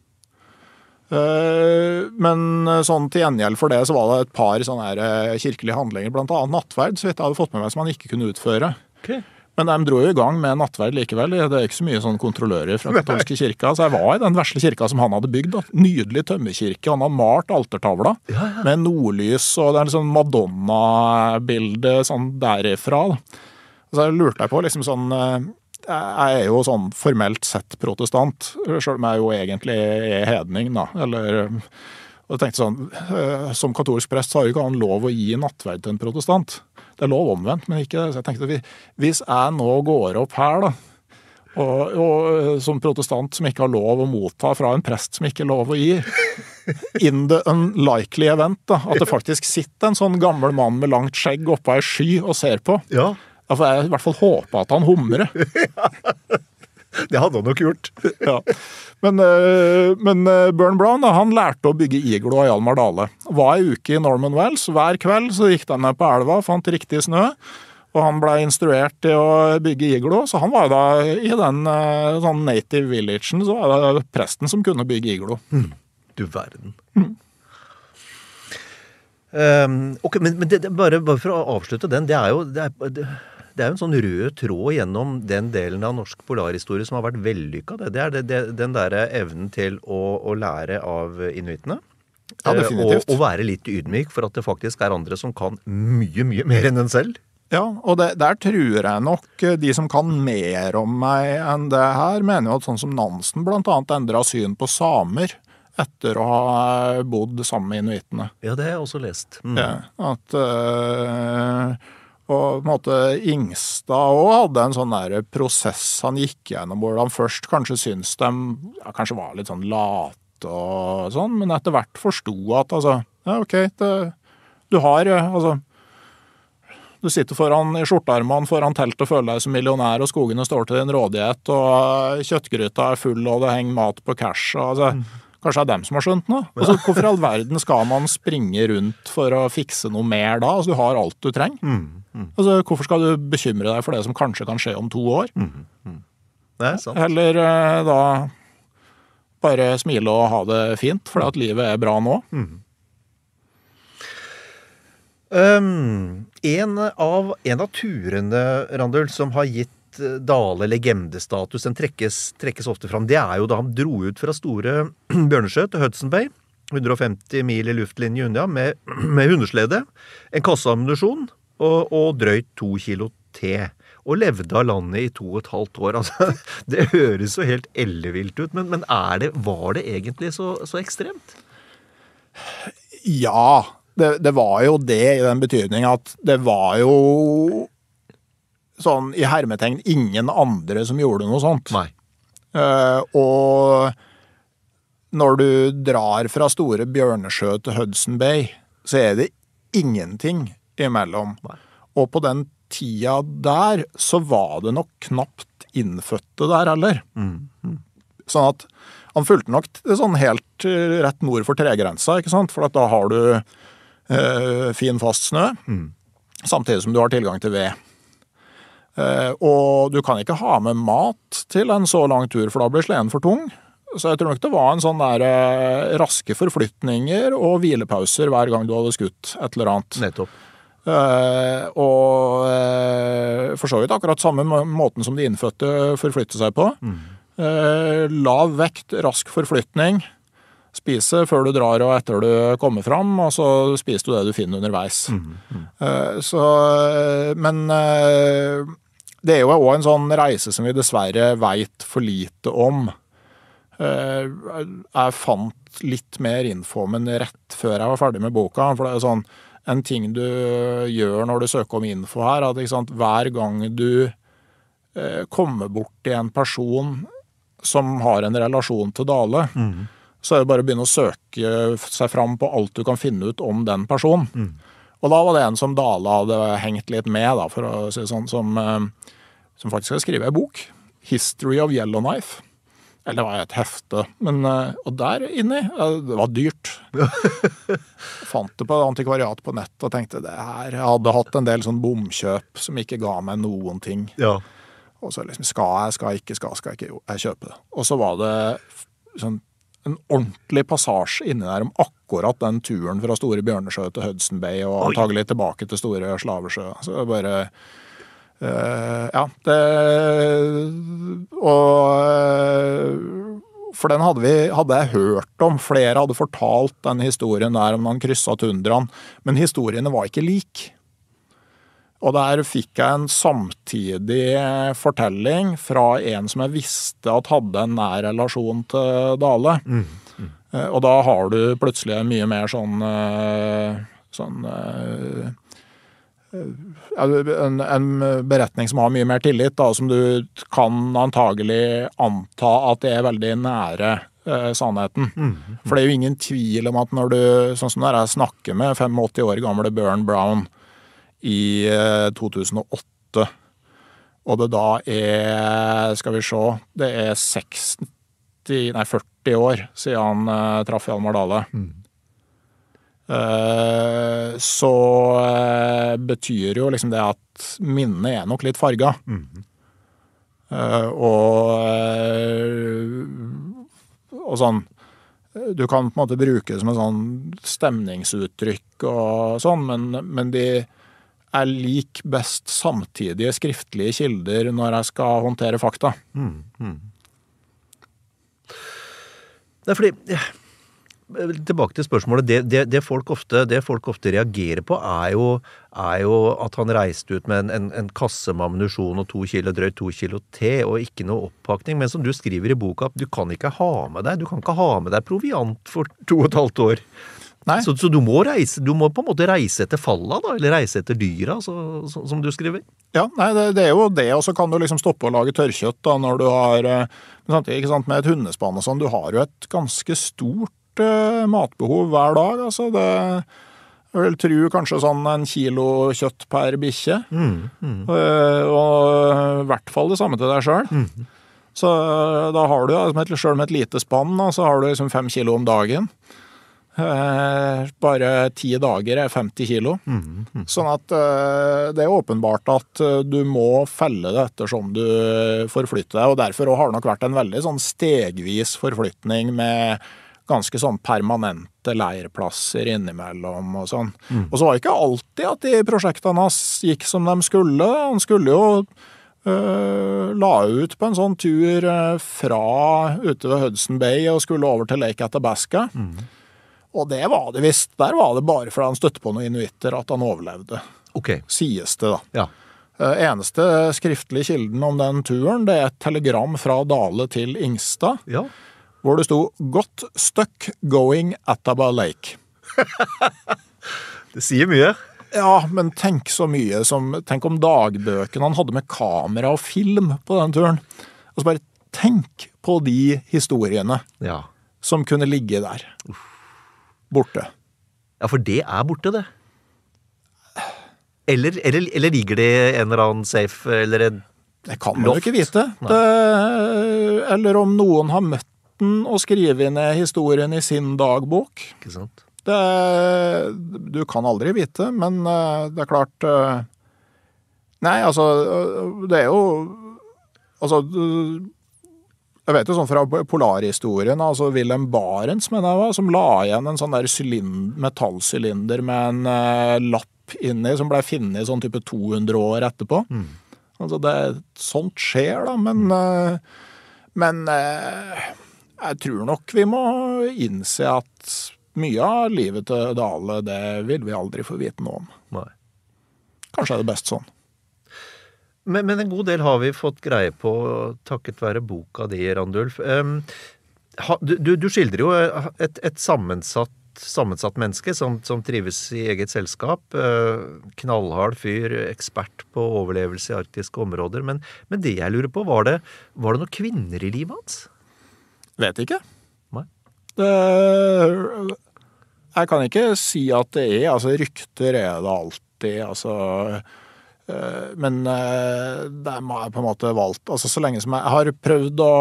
Uh, men sånn til gjengjeld for det så var det et par sånne her kirkelige handlinger, bl.a. nattverd, så vidt jeg hadde fått med meg, som han ikke kunne utføre. Okay. Men de dro jo i gang med nattverd likevel. Det er ikke så mye sånn kontrollører fra katolske kirka. Så jeg var i den vesle kirka som han hadde bygd. Da. Nydelig tømmerkirke. Han har malt altertavla ja, ja. med nordlys, og det er liksom Madonna-bilde sånn derifra. Så jeg lurte jeg på liksom sånn eh, Jeg er jo sånn formelt sett protestant, sjøl om jeg jo egentlig er hedning, da. Eller og jeg tenkte sånn, eh, Som katolsk prest så har jo ikke han lov å gi nattverd til en protestant. Det er lov omvendt, men ikke det. Så jeg tenkte hvis jeg nå går opp her, da, og, og, eh, som protestant som ikke har lov å motta fra en prest som ikke har lov å gi In the unlikely event, da, at det faktisk sitter en sånn gammel mann med langt skjegg oppå ei sky og ser på. Ja. Da får jeg i hvert fall håpe at han humrer. (laughs) (laughs) Det hadde han nok gjort. ja. Men, eh, men eh, Burn Brown han lærte å bygge iglo av Hjalmar Dale. Var ei uke i Norman Wells. Hver kveld så gikk de ned på elva, fant riktig snø. Og han ble instruert til å bygge iglo, så han var da i den eh, sånn native villagen, så var det presten som kunne bygge iglo. Du verden. Um, ok, Men, men det, det, bare, bare for å avslutte den. Det er jo det er, det, det er jo en sånn rød tråd gjennom den delen av norsk polarhistorie som har vært vellykka. Det, det er det, det, den derre evnen til å, å, lære av inuittene. Ja, Eh, definitivt. Og, og være litt ydmyk for at det faktisk er andre som kan mye, mye mer enn en selv. Ja, og det, der tror jeg nok eh, de som kan mer om meg enn det her, mener jo at sånn som Nansen annet endra syn på samer etter å ha bodd sammen med inuittene. Ja, det har jeg også lest. Mm. Ja, at øh, Og på en måte Ingstad òg hadde en sånn der prosess han gikk gjennom, hvor han først kanskje syntes de ja, kanskje var litt sånn late og sånn, men etter hvert forsto at altså Ja, OK, det, du har øh, Altså du sitter foran i skjortearmene foran teltet og føler deg som millionær, og skogene står til din rådighet, og kjøttgryta er full, og det henger mat på cash. Og, altså, Kanskje det er dem som har skjønt noe? Altså, hvorfor i all verden skal man springe rundt for å fikse noe mer da? Altså, du har alt du trenger. Altså, hvorfor skal du bekymre deg for det som kanskje kan skje om to år? Det er sant. Heller eh, da bare smile og ha det fint, fordi at livet er bra nå. Um, en, av, en av turene, Randul, som har gitt eh, Dale legendestatus, den trekkes, trekkes ofte fram, det er jo da han dro ut fra store (clears throat) Bjørnesjø til Hudson Bay. 150 mil i luftlinje unna med, (clears throat) med hundeslede, en kasse ammunisjon og, og drøyt to kilo te. Og levde av landet i to og et halvt år. (laughs) Altså, det høres jo helt ellevilt ut, men, men det, var det egentlig så, så ekstremt? Ja, det, det var jo det i den betydning at det var jo sånn i hermetegn ingen andre som gjorde noe sånt. Nei. Uh, og når du drar fra Store Bjørnesjø til Hudson Bay, så er det ingenting imellom. Nei. Og på den tida der så var det nok knapt innfødte der heller. Sånn at han fulgte nok sånn helt eh, rett nord for tregrensa, ikke sant? For at da har du eh, fin, fast snø, samtidig som du har tilgang til ved. Eh, og du kan ikke ha med mat til en så lang tur, for da blir sleden for tung. Så jeg tror nok det var en sånn der eh, raske forflytninger og hvilepauser hver gang du hadde skutt et eller annet. Nettopp. Eh, og eh, for så vidt akkurat samme måten som de innfødte forflytter seg på. Mm. lav vekt, rask forflytning. Spise før du drar og etter du kommer fram, og så spiser du det du finner underveis. Eh, så, eh, men det er jo òg en sånn reise som vi dessverre veit for lite om. Jeg fant litt mer info, men rett før jeg var ferdig med boka. For det er jo sånn en ting du gjør når du søker om info her, at sant, hver gang du eh, kommer borti en person som har en relasjon til Dale, så er det bare å begynne å søke seg fram på alt du kan finne ut om den personen. Og da var det en som Dale hadde hengt litt med, da, for å si det sånn, som, eh, som faktisk skal skrive ei bok. 'History of Yellowknife'. Eller det var et hefte. Men, eh, og der inni Det var dyrt. (laughs) Fant det på antikvariat på nett og tenkte det her Jeg hadde hatt en del sånn bomkjøp som ikke ga meg noen ting. Ja. Og så liksom Skal jeg, skal jeg ikke, skal skal jeg ikke? Jo, jeg kjøper det. Og så var det sånn en ordentlig passasje inni der om akkurat den turen fra Store Bjørnesjø til Hudson Bay, og antagelig tilbake til Store Slavesjø. Så det bare Ja, det Og eh, For den hadde, vi, hadde jeg hørt om. Flere hadde fortalt den historien der om han kryssa tundraen. Men historiene var ikke lik. Og der fikk jeg en samtidig fortelling fra en som jeg visste at hadde en nær relasjon til Dale. Eh, Og da har du plutselig mye mer sånn eh, Sånn eh, eh, en, en beretning som har mye mer tillit, da, som du kan antagelig anta at det er veldig nære eh, sannheten. For det er jo ingen tvil om at når du, sånn som når jeg snakker med 85 år gamle Bjørn Brown i eh, 2008, og det da er, skal vi se, det er 60, nei 40 år siden han eh, traff Hjalmar Dale. eh, så eh, betyr jo liksom det at minnet er nok litt farga. Eh, og, eh, og sånn Du kan på en måte bruke det som en sånn stemningsuttrykk og sånn, men, men de er lik best samtidige skriftlige kilder når jeg skal håndtere fakta. Det er fordi eh, Tilbake til spørsmålet. Det, det, det, folk ofte, det, folk ofte, reagerer på, er jo, er jo at han reiste ut med en, en, en kasse med ammunisjon og to kilo drøyt to kilo te, og ikke noe oppakning. Men som du skriver i boka, du kan ikke ha med deg Du kan ikke ha med deg proviant for to og et halvt år. Så, så, du må reise, du må på en måte reise etter falla, da, eller reise etter dyra, så, så, som du skriver? Ja, nei, det, det, er jo det, og så kan du liksom stoppe å lage tørrkjøtt da, når du har eh, samtidig, ikke sant, med et hundespann og sånn, du har jo et ganske stort matbehov hver dag. Altså det Jeg vil tro kanskje sånn en kilo kjøtt per bikkje. Mm, mm. Uh, og i hvert fall det samme til deg sjøl. Mm. Så da har du, sjøl med et lite spann, så har du liksom fem kilo om dagen. Eh, bare ti dager er 50 kilo. Mm, mm. Sånn at eh, det er åpenbart at eh, du må felle det ettersom du forflytter deg. og Derfor har det nok vært en veldig sånn stegvis forflytning med ganske sånn permanente leirplasser innimellom og sånn. Mm. Og så var det ikke alltid at de prosjektene hans gikk som de skulle. Han skulle jo øh, la ut på en sånn tur uh, fra ute ved Hudson Bay og skulle over til Lake Athabasca. Mm. Og det var det visst. Der var det bare fordi han støtte på noen inuitter at han overlevde. Ok. Sies det, da. Ja. Uh, eneste skriftlige kilden om den turen, det er et telegram fra Dale til Ingstad, ja. Hvor det sto 'Got stuck going Attaba Lake'. (laughs) Det sier mye. Ja, men tenk så mye som Tenk om dagbøkene han hadde med kamera og film på den turen. Og så bare tenk på de historiene Ja. som kunne ligge der. Borte. ja, for det er borte, det. Eller, eller, eller ligger det en eller annen safe, eller en Det kan man jo ikke vite. Det, eller om noen har møtt den og skrive ned historien i sin dagbok. Ikke sant? Det, du kan aldri vite, men eh, det er klart eh, Nei, altså Det er jo Altså Jeg vet jo sånn fra polarhistorien, altså Wilhelm Barents, mener jeg var, som la igjen en sånn der metallsylinder med en eh, lapp inni, som blei funnet sånn type 200 år etterpå. Altså det, sånt skjer, da, men eh, Men eh, jeg tror nok vi må innse at mye av livet til Dale, det vil vi aldri få vite noe om. Nei. Kanskje er det best sånn. Men, men en god del har vi fått greie på takket være boka di, Randulf. Um, ha, du, du, skildrer jo et, et sammensatt, sammensatt menneske som, som trives i eget selskap. Uh, knallhard fyr, ekspert på overlevelse i arktiske områder. Men, men det jeg lurer på, var det, var det noen kvinner i livet hans? Vet ikke. Nei. Det, jeg kan ikke si at det er. Altså, rykter er det alltid. Altså eh, Men eh, det jeg på en måte valgt altså Så lenge som jeg, jeg har prøvd å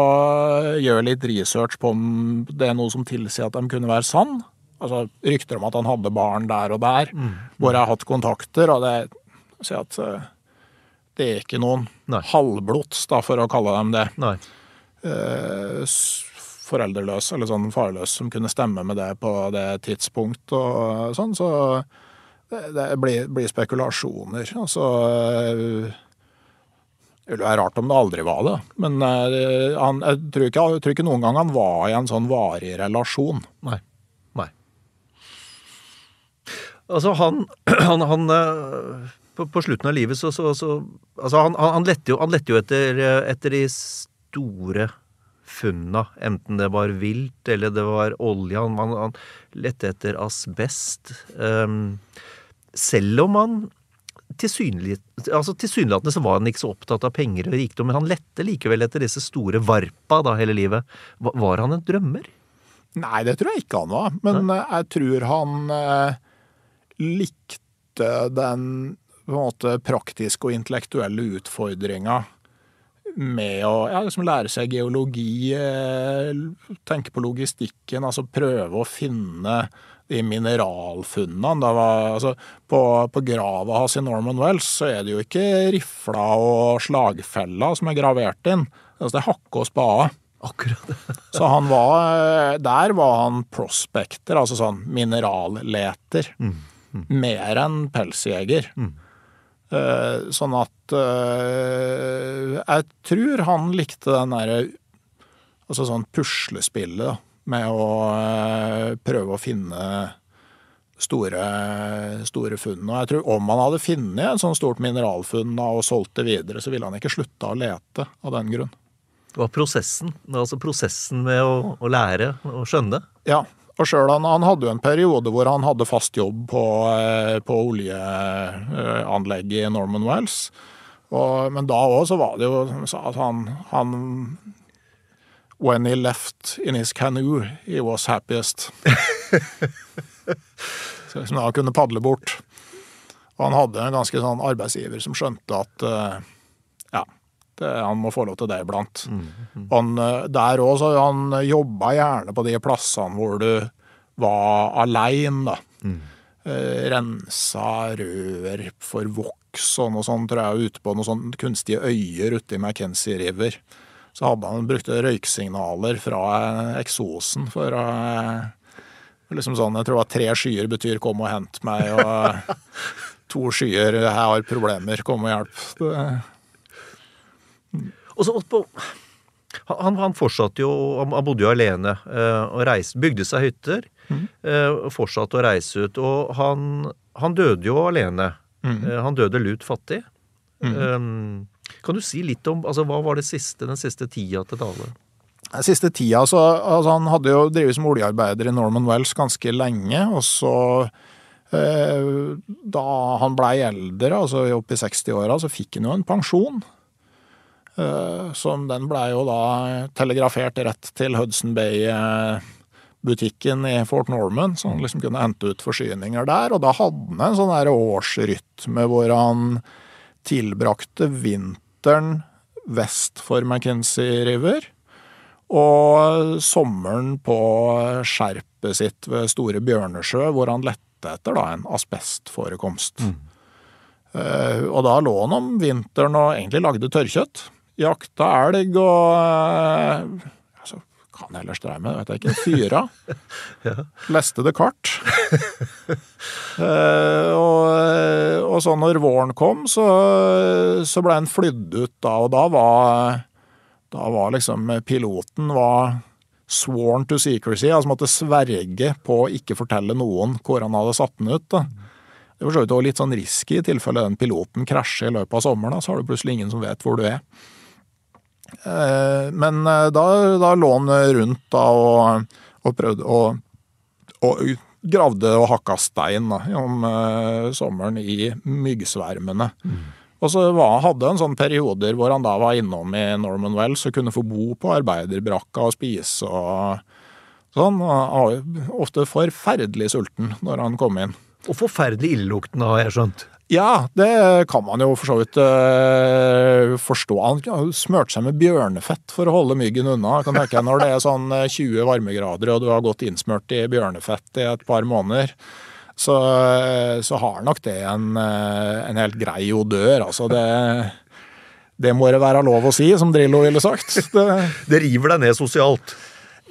gjøre litt research på om det er noe som tilsier at de kunne være sann. Altså rykter om at han hadde barn der og der, hvor jeg har hatt kontakter. Og det si at eh, det er ikke noen Nei. halvblods, da, for å kalle dem det Nei. Foreldreløs, eller sånn farløs, som kunne stemme med det på det tidspunkt og sånn, så det, blir, blir spekulasjoner. Altså eh, Det ville være rart om det aldri var det, men eh, han, jeg, tror ikke, jeg tror ikke noen gang han var i en sånn varig relasjon. Nei. Nei. Altså, han, (clears throat) han, han eh, på, på slutten av livet så, så, så Altså, han, han, lette jo, han lette jo etter, etter de store funna, enten det var vilt eller det var olje. Han, han, han lette etter asbest. Um, selv om han tilsynelatende altså tilsynelatende så var han ikke så opptatt av penger og rikdom, men han lette likevel etter disse store varpa da hele livet. Var, var han en drømmer? Nei, det tror jeg ikke han var. Men Nei? jeg tror han eh, likte den på en måte praktiske og intellektuelle utfordringa med å ja, liksom lære seg geologi, eh, tenke på logistikken, altså prøve å finne de mineralfunnene. Det var, altså, på, på grava hans i Norman Wells så er det jo ikke rifla og slagfella som er gravert inn. Altså, det er hakke og spade. Akkurat. (laughs) Så han var Der var han prospekter, altså sånn mineralleter. Mer enn pelsjeger. Eh, sånn at eh, Jeg tror han likte den derre Altså sånn puslespillet med å eh, prøve å finne store, store funn. Og jeg tror om han hadde funnet et sånt stort mineralfunn og solgt det videre, så ville han ikke slutta å lete av den grunn. Det var prosessen. Det var altså prosessen med å, å lære og skjønne. Ja, og sjøl han, han hadde jo en periode hvor han hadde fast jobb på, eh, på oljeanlegget i Norman Wells. Og, men da òg så var det jo som sa, at han, han When he left in his canoe, he was happiest. (laughs) så liksom da han kunne padle bort. Og han hadde en ganske sånn arbeidsgiver som skjønte at eh, ja, det, han må få lov til det iblant. Han, eh, der òg, så han jobba gjerne på de plassene hvor du var aleine, da. Eh, rensa rør for voks og noe sånt, tror jeg, ute på noen sånne kunstige øyer ute i McKenzie River. Så hadde han brukte røyksignaler fra eh, eksosen for å eh, Liksom sånn, Jeg tror at tre skyer betyr 'kom og hent meg', og (laughs) to skyer 'jeg har problemer, kom og hjelp'. Det, Og så på, han, han fortsatte jo, han bodde jo alene eh, og reiste, bygde seg hytter. Mm. og fortsatte å reise ut. Og han, han døde jo alene. Mm. Han døde lut fattig. Um, kan du si litt om altså, hva var det siste, den siste tida til Dale? Den siste tida så altså Han hadde jo drevet som oljearbeider i Norman Wells ganske lenge, og så eh, Da han blei eldre, altså opp i 60-åra, så fikk han jo en pensjon. Eh, som den blei jo da telegrafert rett til Hudson Bay-butikken i Fort Norman, så han liksom kunne hente ut forsyninger der. Og da hadde han en sånn der årsrytme hvor han tilbrakte vinteren vest for McKenzie River. Og sommeren på skjerpet sitt ved Store Bjørnesjø, hvor han lette etter da en asbestforekomst. Eh, og da lå han om vinteren og egentlig lagde tørrkjøtt. Jakta elg og eh, altså, Hva han ellers drev med, vet jeg ikke. Fyra. (laughs) Leste det kart. (laughs) Eh, og, og så når våren kom, så, så ble han flydd ut da, og da var da var liksom piloten var sworn to secrecy, altså måtte sverge på å ikke fortelle noen hvor han hadde satt den ut. da. Det var så vidt også litt sånn risky i tilfelle den piloten krasjer i løpet av sommeren. da, Så har du plutselig ingen som vet hvor du er. Eh, Men eh, da, da lå han rundt da og, og prøvde å og gravde og hakka stein da, om eh, sommeren i myggsvermene. Og så var, hadde han sånne perioder hvor han da var innom i Norman Wells og kunne få bo på arbeiderbrakka og spise og sånn. Han var ofte forferdelig sulten når han kom inn. Og forferdelig illeluktende, har jeg skjønt. Ja, det kan man jo for så vidt øh, forstå. Han smurte seg med bjørnefett for å holde myggen unna. Kan tenke Når det er sånn øh, 20 varmegrader og du har gått innsmurt i bjørnefett i et par måneder, så, øh, så har nok det en, en helt grei odør. Altså det, det må det være lov å si, som Drillo ville sagt. Det, Det river deg ned sosialt.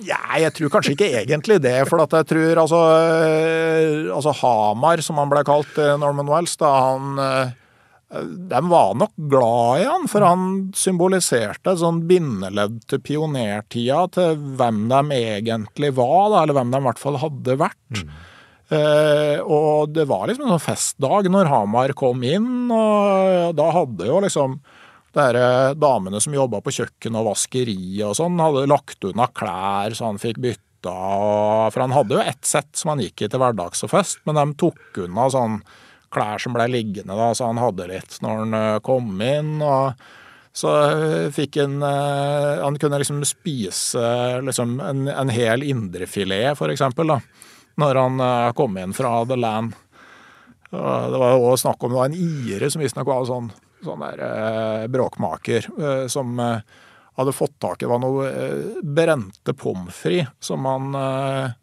Ja, jeg tror kanskje ikke egentlig det, for at jeg tror altså, øh, altså Hamar, som han ble kalt Norman Wells, da han øh, de var nok glad i han, for han symboliserte et sånn bindeledd til pionertida, til hvem de egentlig var, da, eller hvem de i hvert fall hadde vært. Eh, og det var liksom en sånn festdag når Hamar kom inn, og da hadde jo liksom dere damene som jobba på kjøkken og vaskeri og sånn, hadde lagt unna klær så han fikk bytta. og- For han hadde jo ett sett som han gikk i til hverdags og fest, men de tok unna sånn klær som ble liggende, da, så han hadde litt når han eh, kom inn. og så eh, fikk han eh, Han kunne liksom spise liksom en, en hel indrefilet, for eksempel, da, når han eh, kom inn fra The Land. Det var også snakk om det var en ire som visstnok var sånn, sånn der eh, bråkmaker, eh, som eh, hadde fått tak i var noe brente pommes frites som, han,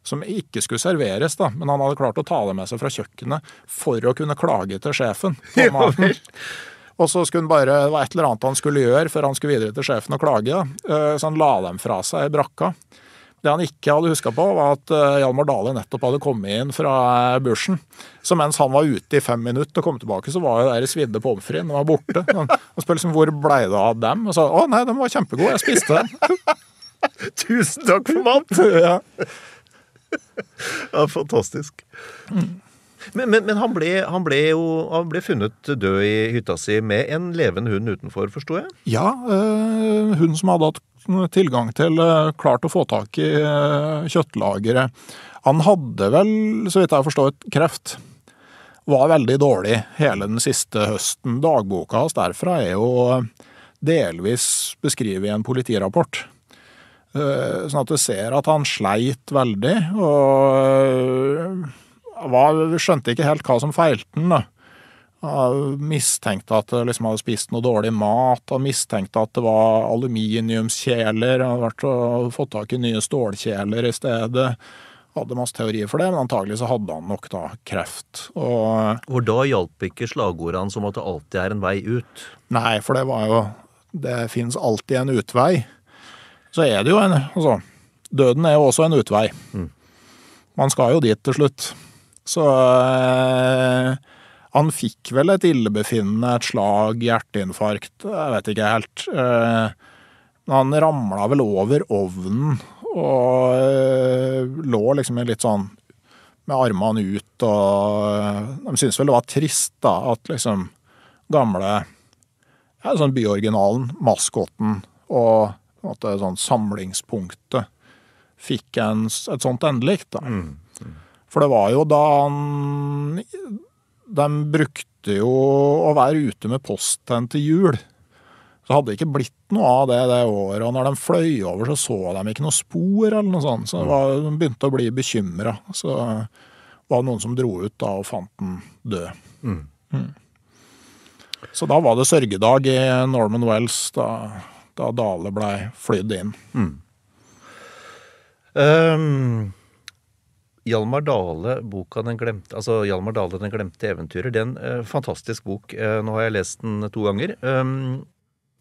som ikke skulle serveres, da. Men han hadde klart å ta det med seg fra kjøkkenet for å kunne klage til sjefen. på (laughs) Ja vel. Og så skulle han bare, det var et eller annet han skulle gjøre før han skulle videre til sjefen og klage. Eh, Så han la dem fra seg i brakka. Det han ikke hadde huska på, var at eh, Hjalmar Dale nettopp hadde kommet inn fra børsen. Så mens han var ute i fem minutter og kom tilbake, så var jo der svidde pommes fritesen var borte. (laughs) Han spør liksom hvor blei det av dem, og sa å nei, de var kjempegode, jeg spiste dem. (laughs) Tusen takk for mat! (laughs) ja. Ja, fantastisk. Men, men, men han, ble, han, ble jo, han ble funnet død i hytta si med en levende hund utenfor, forsto jeg? Ja, øh, hun som hadde hatt tilgang til øh, klart å få tak i øh, kjøttlageret. Han hadde vel, så vidt jeg forstår, kreft. Var veldig dårlig hele den siste høsten. Dagboka hans derfra er jo delvis beskrevet i en politirapport. Eh, Sånn at du ser at han sleit veldig, og var, skjønte ikke helt hva som feilte da. Han mistenkte at han liksom hadde spist noe dårlig mat, han mistenkte at det var aluminiumskjeler, han hadde vært og fått tak i nye stålkjeler i stedet. Hadde masse teorier for det, men antagelig så hadde han nok da kreft. Og For da hjalp ikke slagordene hans om at det alltid er en vei ut. Nei, for det var jo Det fins alltid en utvei. Så er det jo en Altså, døden er jo også en utvei. Man skal jo dit til slutt. Så eh, han fikk vel et illebefinnende, et slag, hjerteinfarkt, jeg vet ikke helt. Eh, han ramla vel over ovnen og eh, lå liksom litt sånn med armene ut og De syntes vel det var trist, da, at liksom gamle ja, sånn byoriginalen, maskotten og måte sånn samlingspunktet fikk en, et sånt endelikt. da. For det var jo da han De brukte jo å være ute med posten til jul. Så hadde det ikke blitt noe av det det året. Og når de fløy over, så så de ikke noe spor eller noe sånt. Så var, de begynte å bli bekymra. Så var det noen som dro ut da og fant den død. Mm. Så da var det sørgedag i Norman Wells da, da Dale blei flydd inn. Um, Hjalmar Dale, boka Den glemte Altså Hjalmar Dale, Den glemte eventyrer. Det er en eh, fantastisk bok. Eh, nå har jeg lest den to ganger. Um,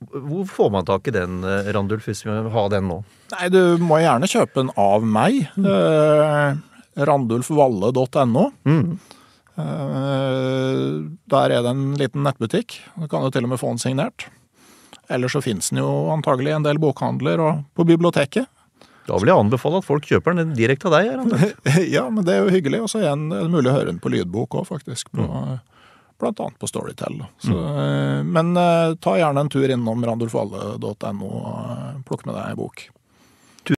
hvor får man tak i den, eh, Randulf, hvis vi vil ha den nå? Nei, du må gjerne kjøpe den av meg. Eh, Randulfvalle.no. Mm. Eh, der er det en liten nettbutikk. Du kan jo til og med få den signert. Ellers så finnes den jo antagelig i en del bokhandler og på biblioteket. Da vil jeg anbefale at folk kjøper den direkte av deg. (laughs) Ja, men det er jo hyggelig. Og så er det mulig å høre den på lydbok òg, faktisk. På, Blant annet på Storytel. Så, mm. Men eh, ta gjerne en tur innom randulfalle.no og eh, plukk med deg ei bok.